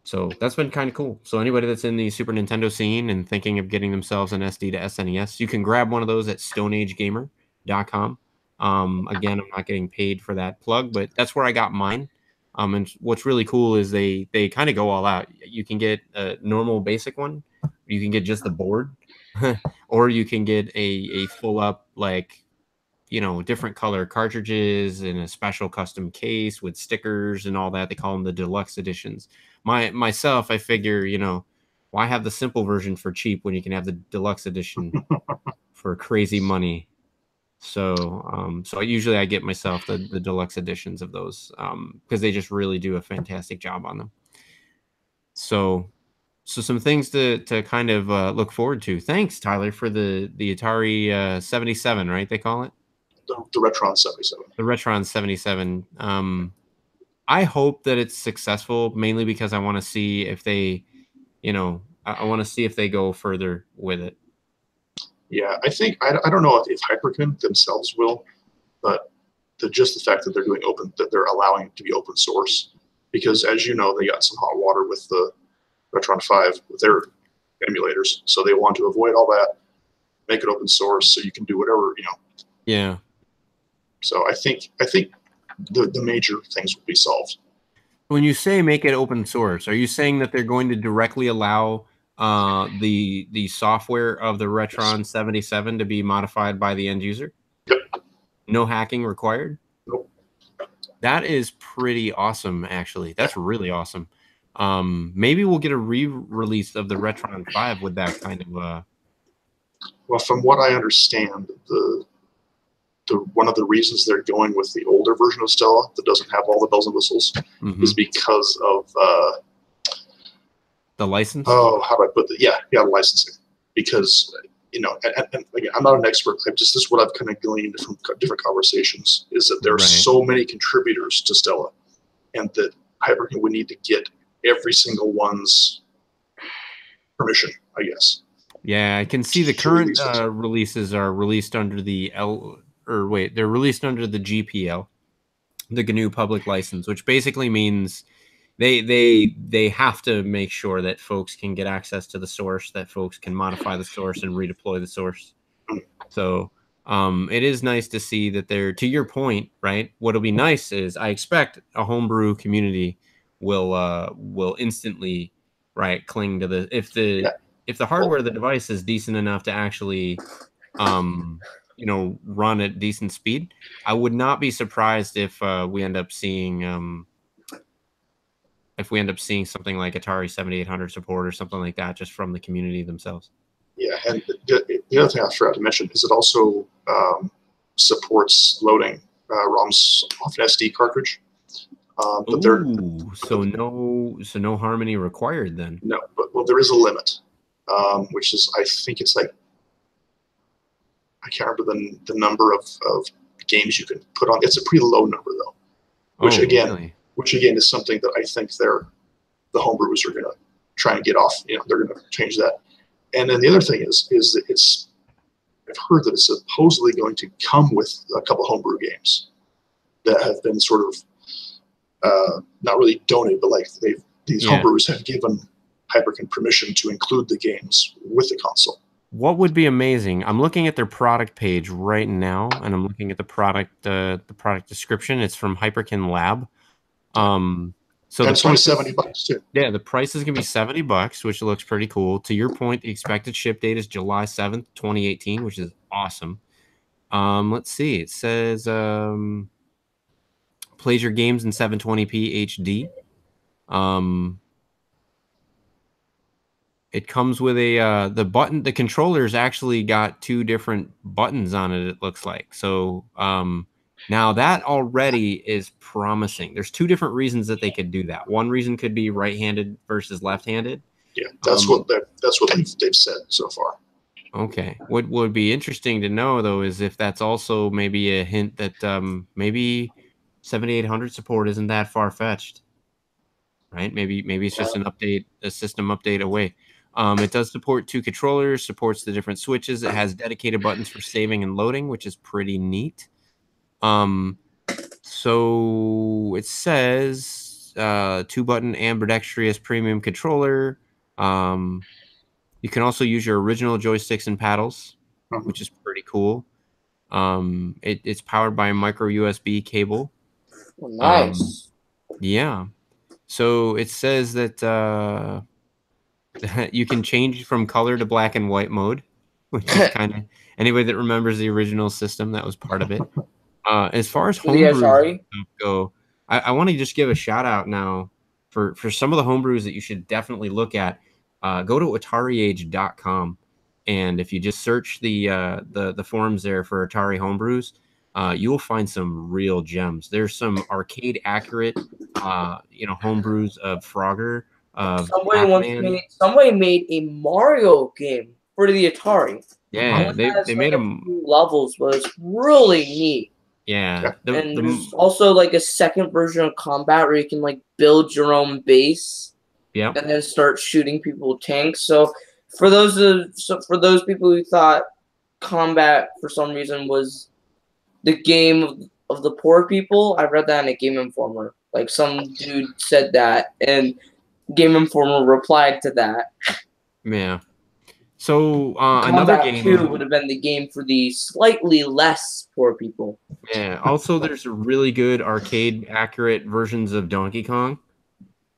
So that's been kind of cool. So anybody that's in the Super Nintendo scene and thinking of getting themselves an SD to SNES, you can grab one of those at StoneAgeGamer.com. Um, again, I'm not getting paid for that plug, but that's where I got mine. Um, and what's really cool is they they kind of go all out. You can get a normal basic one, you can get just the board, or you can get a a full up like you know different color cartridges and a special custom case with stickers and all that. They call them the deluxe editions. My myself, I figure you know why have the simple version for cheap when you can have the deluxe edition for crazy money. So, um, so usually I get myself the, the deluxe editions of those um, because they just really do a fantastic job on them. So, so some things to to kind of uh, look forward to. Thanks, Tyler, for the the Atari uh, seventy seven, right? They call it The, the Retron 77. the Retron seventy seven. Um, I hope that it's successful, mainly because I want to see if they, you know, I, I want to see if they go further with it. Yeah, I think I, I don't know if, if Hyperkin themselves will, but the just the fact that they're doing open that they're allowing it to be open source, because as you know, they got some hot water with the Retron Five with their emulators, so they want to avoid all that, make it open source, so you can do whatever you know. Yeah. So I think I think the the major things will be solved. When you say make it open source, are you saying that they're going to directly allow uh, the the software of the Retron 77 to be modified by the end user. Yep. No hacking required. Nope. That is pretty awesome, actually. That's really awesome. Um, maybe we'll get a re-release of the Retron 5 with that kind of uh Well, from what I understand, the the one of the reasons they're going with the older version of Stella that doesn't have all the bells and whistles mhm. is because of uh, the license. oh, how do I put that? Yeah, yeah, licensing. Because you know, and, and again, I'm not an expert. I just this is what I've kind of gleaned from different conversations is that there are Right. so many contributors to Stella, and that Hyperkin would need to get every single one's permission, I guess. Yeah, I can see the current uh, releases are released under the L or wait, they're released under the GPL, the GNU Public License, which basically means they they they have to make sure that folks can get access to the source, that folks can modify the source and redeploy the source. So um, it is nice to see that they're to your point, right? What'll be nice is I expect a homebrew community will uh will instantly right cling to the if the Yeah. if the hardware of the device is decent enough to actually um you know run at decent speed. I would not be surprised if uh, we end up seeing um if we end up seeing something like atari 7800 support or something like that just from the community themselves. Yeah, and the, the other thing I forgot to mention is it also um, supports loading uh, ROMs off an SD cartridge. Um, but there, so no so no harmony required then. No, but well, there is a limit, um, which is I think it's like I can't remember the, the number of, of games you can put on. It's a pretty low number though, Which Oh, again- really? which again is something that I think they're the homebrewers are going to try and get off. You know, they're going to change that. And then the other thing is is that it's I've heard that it's supposedly going to come with a couple homebrew games that have been sort of uh, not really donated, but like they've these Yeah. homebrewers have given Hyperkin permission to include the games with the console. What would be amazing i'm looking at their product page right now and i'm looking at the product uh, the product description it's from hyperkin lab um so it's only seventy bucks too. yeah the price is gonna be 70 bucks which looks pretty cool. To your point the expected ship date is july 7th 2018 which is awesome. Um let's see it says um plays your games in 720p hd um it comes with a uh, the button the controller's actually got two different buttons on it it looks like. So um now that already is promising. There's two different reasons that they could do that. One reason could be right-handed versus left-handed. Yeah, that's Um, what that's what they've, they've said so far. okay. What would be interesting to know though is if that's also maybe a hint that um maybe 7800 support isn't that far-fetched right? Maybe maybe it's just an update a system update away um, it does support two controllers supports the different switches it has dedicated buttons for saving and loading which is pretty neat um so it says uh two button ambidextrous premium controller um you can also use your original joysticks and paddles Mhm. which is pretty cool um it, it's powered by a micro usb cable Oh, nice. yeah. So it says that uh, you can change from color to black and white mode, which is kind of anybody that remembers the original system that was part of it. Uh, as far as For the homebrew go, I, I want to just give a shout out now for for some of the homebrews that you should definitely look at. Uh, go to AtariAge.com, and if you just search the uh, the the forums there for Atari homebrews, uh, you will find some real gems. There's some arcade accurate, uh, you know, homebrews of Frogger, of Somebody once Pac-Man. made somebody made a Mario game for the Atari. Yeah, they, they like, made a them. levels, but it's really neat. Yeah, the, and the- there's also like a second version of combat where you can like build your own base yeah, and then start shooting people with tanks. So for those of so for those people who thought combat for some reason was the game of, of the poor people, I read that in a Game Informer. Like some dude said that, and Game Informer replied to that. yeah. So uh, another game. Two would have been the game for the slightly less poor people. Yeah. Also, there's a really good arcade accurate versions of Donkey Kong.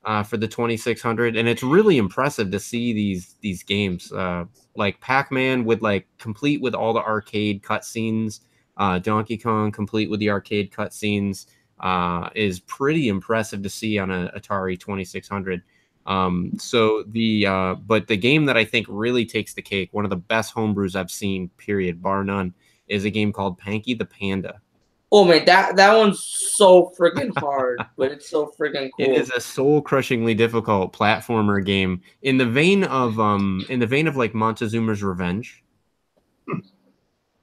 uh, for the 2600, and it's really impressive to see these these games uh, like Pac-Man with like complete with all the arcade cutscenes, uh, Donkey Kong complete with the arcade cutscenes uh, is pretty impressive to see on a Atari 2600. Um, so the uh, but the game that I think really takes the cake, one of the best homebrews I've seen, period, bar none, is a game called Panky the Panda. Oh man, that that one's so freaking hard, but it's so freaking cool. It is a soul-crushingly difficult platformer game in the vein of um in the vein of like Montezuma's Revenge.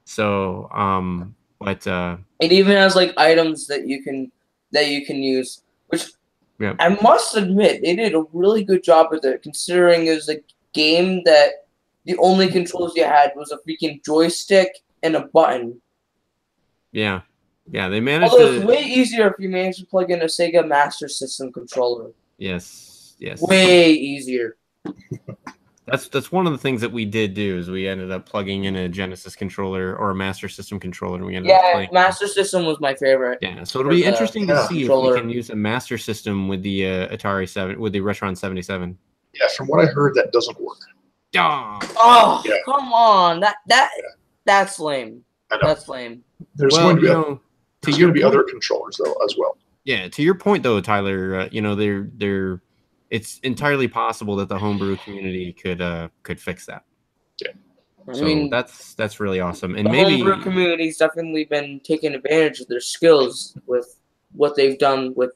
So um but uh It even has like items that you can that you can use, which Yeah. I must admit they did a really good job with it, considering it was a game that the only controls you had was a freaking joystick and a button. yeah. Yeah, they managed Although it's way easier if you manage to plug in a Sega Master System controller. yes, yes. Way easier. That's that's one of the things that we did do is we ended up plugging in a Genesis controller or a Master System controller and we ended up Yeah, playing. Master System was my favorite. Yeah, so it'll for be the interesting to yeah, see if we can use a Master System with the uh, Atari Seven with the Retron seventy seven. Yeah, from what I heard, that doesn't work. Yeah. Oh, Yeah. come on. That that that's lame. That's lame. There's well, going to be, you know, to there's your going to be point- other controllers though as well. Yeah, to your point though, Tyler, uh, you know, they're they're it's entirely possible that the homebrew community could uh could fix that. I So mean, that's that's really awesome. And the maybe homebrew community's definitely been taking advantage of their skills with what they've done with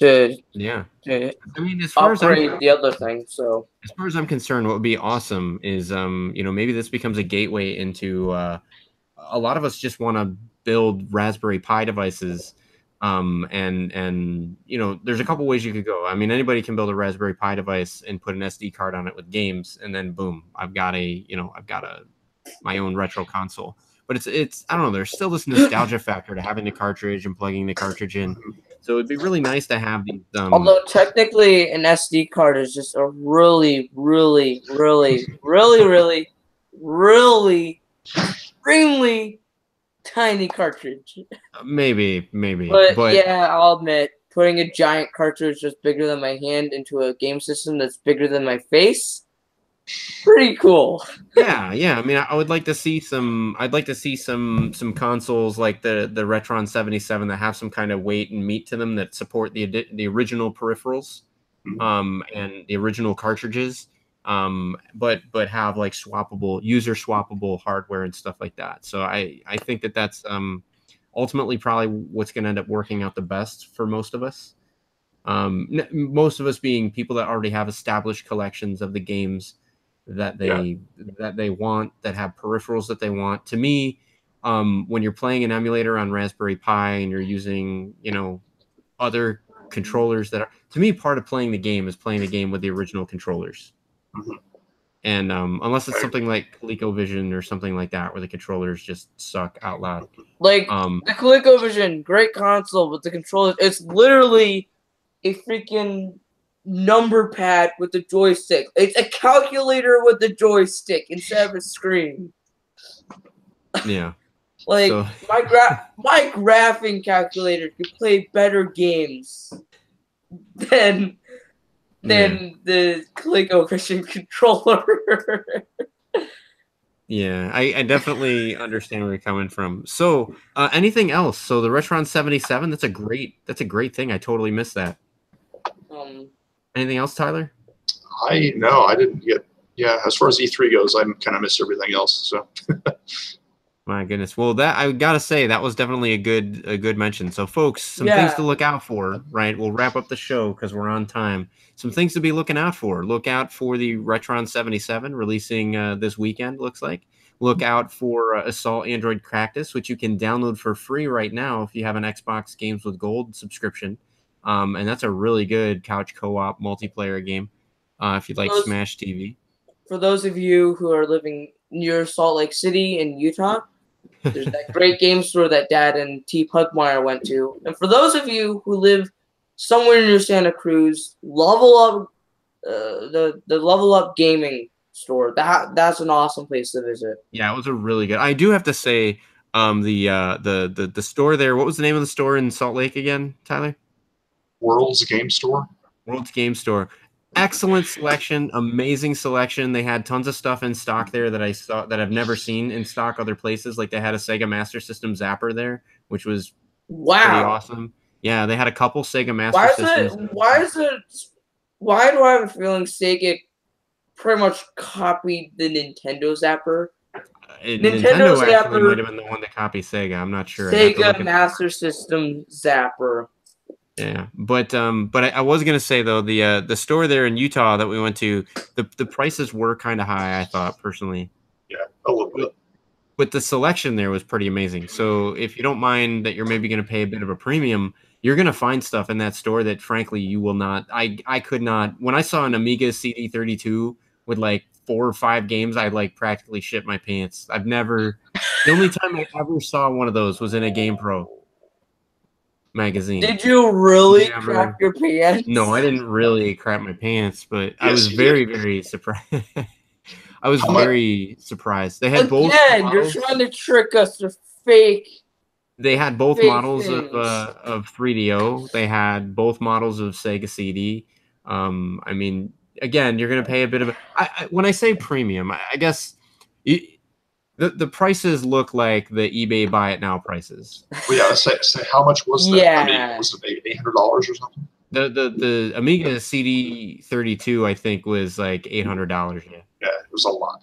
to, yeah. to I mean, as far as I'm, the other thing. So as far as I'm concerned, what would be awesome is um, you know, maybe this becomes a gateway into uh a lot of us just want to build Raspberry Pi devices. Um, and and you know, there's a couple ways you could go. I mean, anybody can build a Raspberry Pi device and put an SD card on it with games, and then boom, I've got a you know, I've got a my own retro console. But it's it's I don't know. There's still this nostalgia factor to having the cartridge and plugging the cartridge in. So it'd be really nice to have these. Um, although technically an SD card is just a really, really, really, really, really, really, extremely tiny cartridge. maybe, maybe, But, but yeah, I'll admit, putting a giant cartridge just bigger than my hand into a game system that's bigger than my face, pretty cool. yeah, yeah. I mean, I, I would like to see some. I'd like to see some some consoles like the the Retron seventy seven that have some kind of weight and meat to them that support the the original peripherals, Mhm. um, and the original cartridges. Um, but but have like swappable user swappable hardware and stuff like that. So I I think that that's um ultimately probably what's going to end up working out the best for most of us. Um, n- most of us being people that already have established collections of the games that they that they want that have peripherals that they want. To me, um, when you're playing an emulator on Raspberry Pi and you're using you know other controllers that are to me part of playing the game is playing the game with the original controllers. And um, unless it's something like ColecoVision or something like that, where the controllers just suck out loud. Like Um, the ColecoVision, great console, but the controller, it's literally a freaking number pad with the joystick. It's a calculator with the joystick instead of a screen. yeah. Like So my gra- my graphing calculator could play better games than than the ColecoVision controller. Yeah, I, I definitely understand where you're coming from. So, uh, anything else? So the Retron 77, that's a great that's a great thing. I totally missed that. um, Anything else, Tyler? I no, I didn't get. Yeah, as far as E3 goes, I kind of missed everything else. So My goodness. Well, that I gotta say that was definitely a good a good mention. So, folks, some things to look out for. Right, we'll wrap up the show because we're on time. Some things to be looking out for. Look out for the Retron 77 releasing uh, this weekend. Looks like. Look out for uh, Assault Android Cactus, which you can download for free right now if you have an Xbox Games with Gold subscription. Um, and that's a really good couch co-op multiplayer game. Uh, if you'd like Those- Smash TV. for those of you who are living near Salt Lake City in Utah, there's that great game store that Dad and T. Pugmire went to. And for those of you who live somewhere near Santa Cruz, Level Up, uh, the the Level Up Gaming store. That that's an awesome place to visit. Yeah, it was a really good. I do have to say, um, the uh, the the the store there. What was the name of the store in Salt Lake again, Tyler? World's Game Store. World's Game Store. Excellent selection, amazing selection. They had tons of stuff in stock there that I saw that I've never seen in stock other places. Like they had a Sega Master System Zapper there, which was pretty Wow. awesome. Yeah, they had a couple Sega Master Why is Systems. it? Why is it? Why do I have a feeling Sega pretty much copied the Nintendo Zapper? Uh, Nintendo Nintendo actually Zapper- might have been the one to copy Sega. I'm not sure. I'd have to look Sega Master System Zapper. Yeah, but um, but I, I was gonna say though the uh, the store there in Utah that we went to, the the prices were kind of high. I thought personally, Yeah, a little bit. but the selection there was pretty amazing. So if you don't mind that you're maybe gonna pay a bit of a premium, you're gonna find stuff in that store that frankly you will not. I I could not. When I saw an Amiga CD32 with like four or five games, I like practically shit my pants. I've never. The only time I ever saw one of those was in a GamePro magazine. Did you really Yeah, crap your pants? No, I didn't really crap my pants, but I was you very, very surprised. I was very surprised. They had both. Again, you're trying to trick us to fake. They had both fake models of uh, of 3DO. They had both models of Sega CD. Um, I mean, again, you're going to pay a bit of. A, I, I, when I say premium, I, I guess you, the the prices look like the eBay buy it now prices. Well, yeah, say, say how much was that? I Yeah. mean, was it eight hundred dollars or something? The the the Amiga CD 32, I think, was like eight hundred dollars. Yeah. Yeah, it was a lot.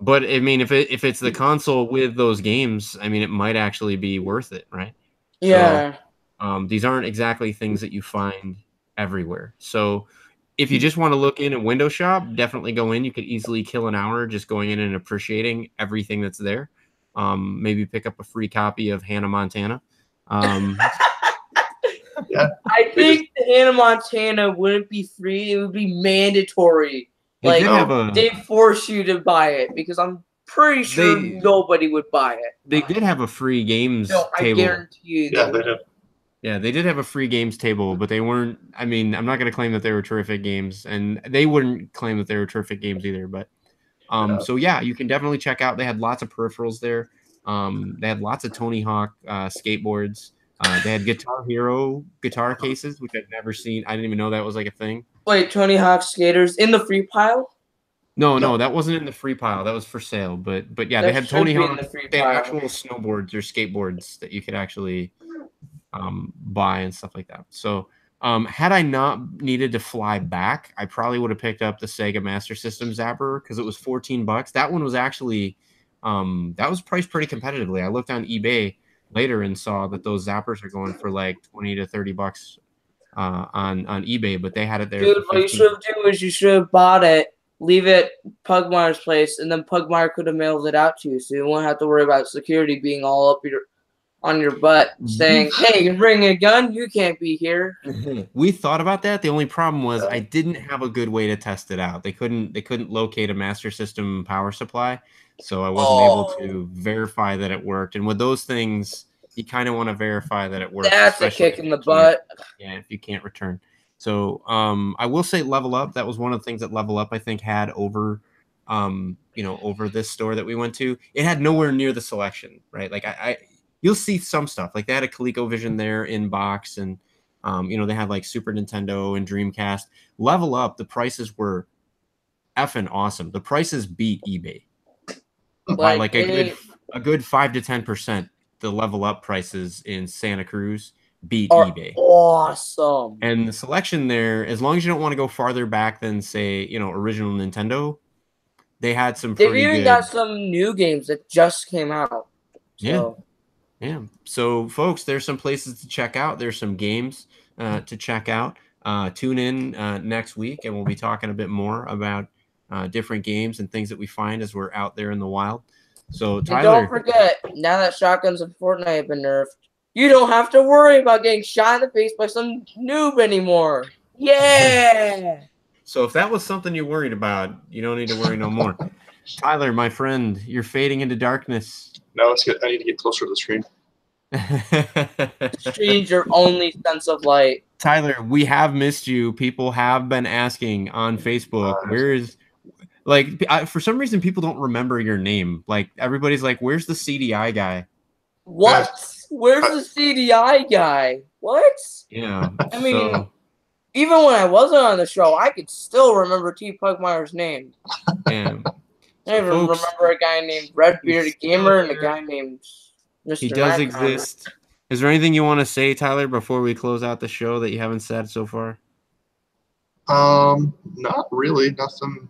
But I mean, if it if it's the console with those games, I mean, it might actually be worth it, right? Yeah. Um, these aren't exactly things that you find everywhere. So if you just want to look in a window shop, definitely go in. You could easily kill an hour just going in and appreciating everything that's there. Um, maybe pick up a free copy of Hannah Montana. Um, I think the Hannah Montana wouldn't be free; it would be mandatory. they Like, a They'd force you to buy it because I'm pretty sure They- nobody would buy it. they did have a free games No, I table. guarantee you. Yeah, they they did. Yeah, they did have a free games table, but they weren't. I mean, I'm not going to claim that they were terrific games, and they wouldn't claim that they were terrific games either. But um, so yeah, you can definitely check out. They had lots of peripherals there. Um, they had lots of Tony Hawk uh, skateboards. Uh, they had Guitar Hero guitar cases, which I've never seen. I didn't even know that was like a thing. Wait, Tony Hawk skaters in the free pile? No, no, that wasn't in the free pile. That was for sale. But but yeah, That they had Tony Hawk. the They had actual snowboards or skateboards that you could actually um, buy and stuff like that. So um, had I not needed to fly back, I probably would have picked up the Sega Master System Zapper because it was 14 bucks. That one was actually um, that was priced pretty competitively. I looked on eBay later and saw that those zappers are going for like 20 to 30 bucks uh, on on eBay, but they had it there. Dude, what you should have done is you should have bought it, leave it Pugmire's place, and then Pugmire could have mailed it out to you, so you won't have to worry about security being all up your on your butt, saying, "Hey, you bring a gun, you can't be here." we thought about that. The only problem was I didn't have a good way to test it out. They couldn't they couldn't locate a master system power supply, so I wasn't able to verify that it worked. And with those things, you kind of want to verify that it works. That's a kick in the butt. Yeah, if you can't return. So um, I will say Level Up. That was one of the things that Level Up I think had over, um, you know, over this store that we went to. It had nowhere near the selection, right? Like I, I you'll see some stuff like they had a ColecoVision there in box, and um, you know they had like Super Nintendo and Dreamcast. Level Up, the prices were effing awesome. The prices beat eBay by like a good a good five to ten percent. The Level Up prices in Santa Cruz beat eBay. awesome. And the selection there, as long as you don't want to go farther back than say, you know, original Nintendo, they had some They've pretty even good. got some new games that just came out. So, Yeah. So, folks, there's some places to check out. There's some games uh, to check out. Uh, tune in uh, next week, and we'll be talking a bit more about uh, different games and things that we find as we're out there in the wild. So, And Tyler, don't forget, now that shotguns in Fortnite have been nerfed, you don't have to worry about getting shot in the face by some noob anymore. Yeah. so if that was something you're worried about, you don't need to worry no more. Tyler, my friend, you're fading into darkness. No, let's get. I need to get closer to the screen. Stream's your only sense of light. Tyler, we have missed you. People have been asking on Facebook, Uh, where's like I, for some reason people don't remember your name. Like everybody's like, "Where's the CDI guy?" What? Where's the CDI guy? What? Yeah. I mean, so- even when I wasn't on the show, I could still remember T. Pugmire's name. And I even folks, remember a guy named Redbeard Gamer and a guy named Mr. he does Nightcrawler. exist. Is there anything you want to say, Tyler, before we close out the show that you haven't said so far? Um, not really. Nothing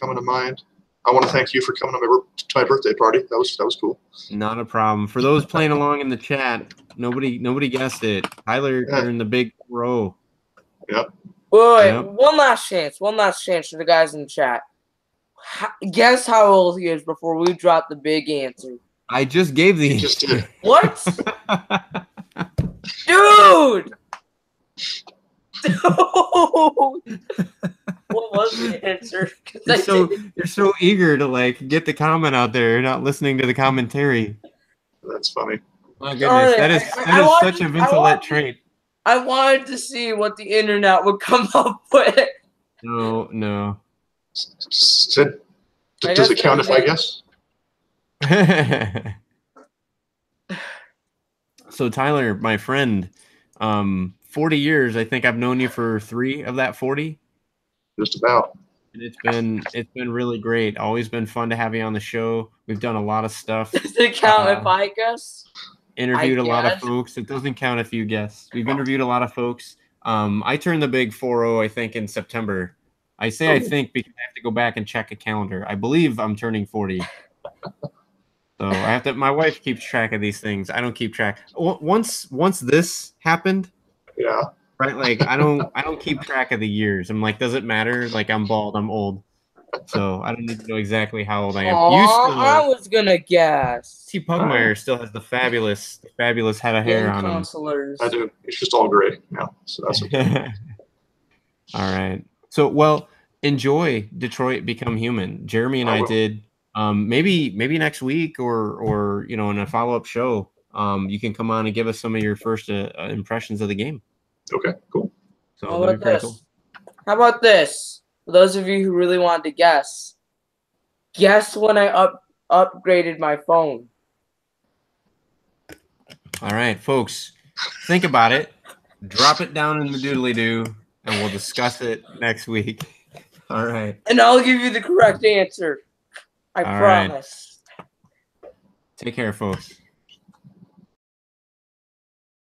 coming to mind. I want to thank you for coming to my, to my birthday party. That was that was cool. Not a problem. For those playing along in the chat, nobody nobody guessed it. Tyler Yeah. turned the big row. Wait, wait, Yep. one last chance. One last chance for the guys in the chat. Ho- guess how old he is before we drop the big answer. I just gave the You just did. What? Dude! Dude! what was the answer? You're so you're so eager to like get the comment out there, You're not listening to the commentary. That's funny. My goodness, Sorry, that is I- I- I is wanted- such a Vincelet wanted- trait. I wanted to see what the internet would come up with. No, no. Said, I does it guess count if I everything- guess? so Tyler, my friend, um, 40 years. I think I've known you for three of that 40. Just about. And it's been it's been really great. Always been fun to have you on the show. We've done a lot of stuff. Does it count if Uh, I guess? interviewed a lot of folks. It doesn't count if you guess. We've interviewed a lot of folks. Um, I turned the big 4-0, I think, in September. I say I Oh. think because I have to go back and check a calendar. I believe I'm turning 40. So I have to. My wife keeps track of these things. I don't keep track. Once once this happened, Yeah. right? Like I don't I don't keep track of the years. I'm like, does it matter? Like I'm bald. I'm old. So I don't need to know exactly how old I am. Aw, Used I was gonna guess. T. Pugmire still has the fabulous, fabulous head of hair Game on him. I do. It's just all gray now. So that's okay. All right. So, well, enjoy Detroit Become Human. Jeremy and I I, did. Um, maybe maybe next week or or you know in a follow up show, um, you can come on and give us some of your first uh, uh, impressions of the game. Okay, cool. So How that'd about this? cool. How about this? For those of you who really wanted to guess, guess when I up upgraded my phone. All right, folks, think about it. Drop it down in the doodly doo, and we'll discuss it next week. All right. And I'll give you the correct answer. I All right. promise. Take care, folks.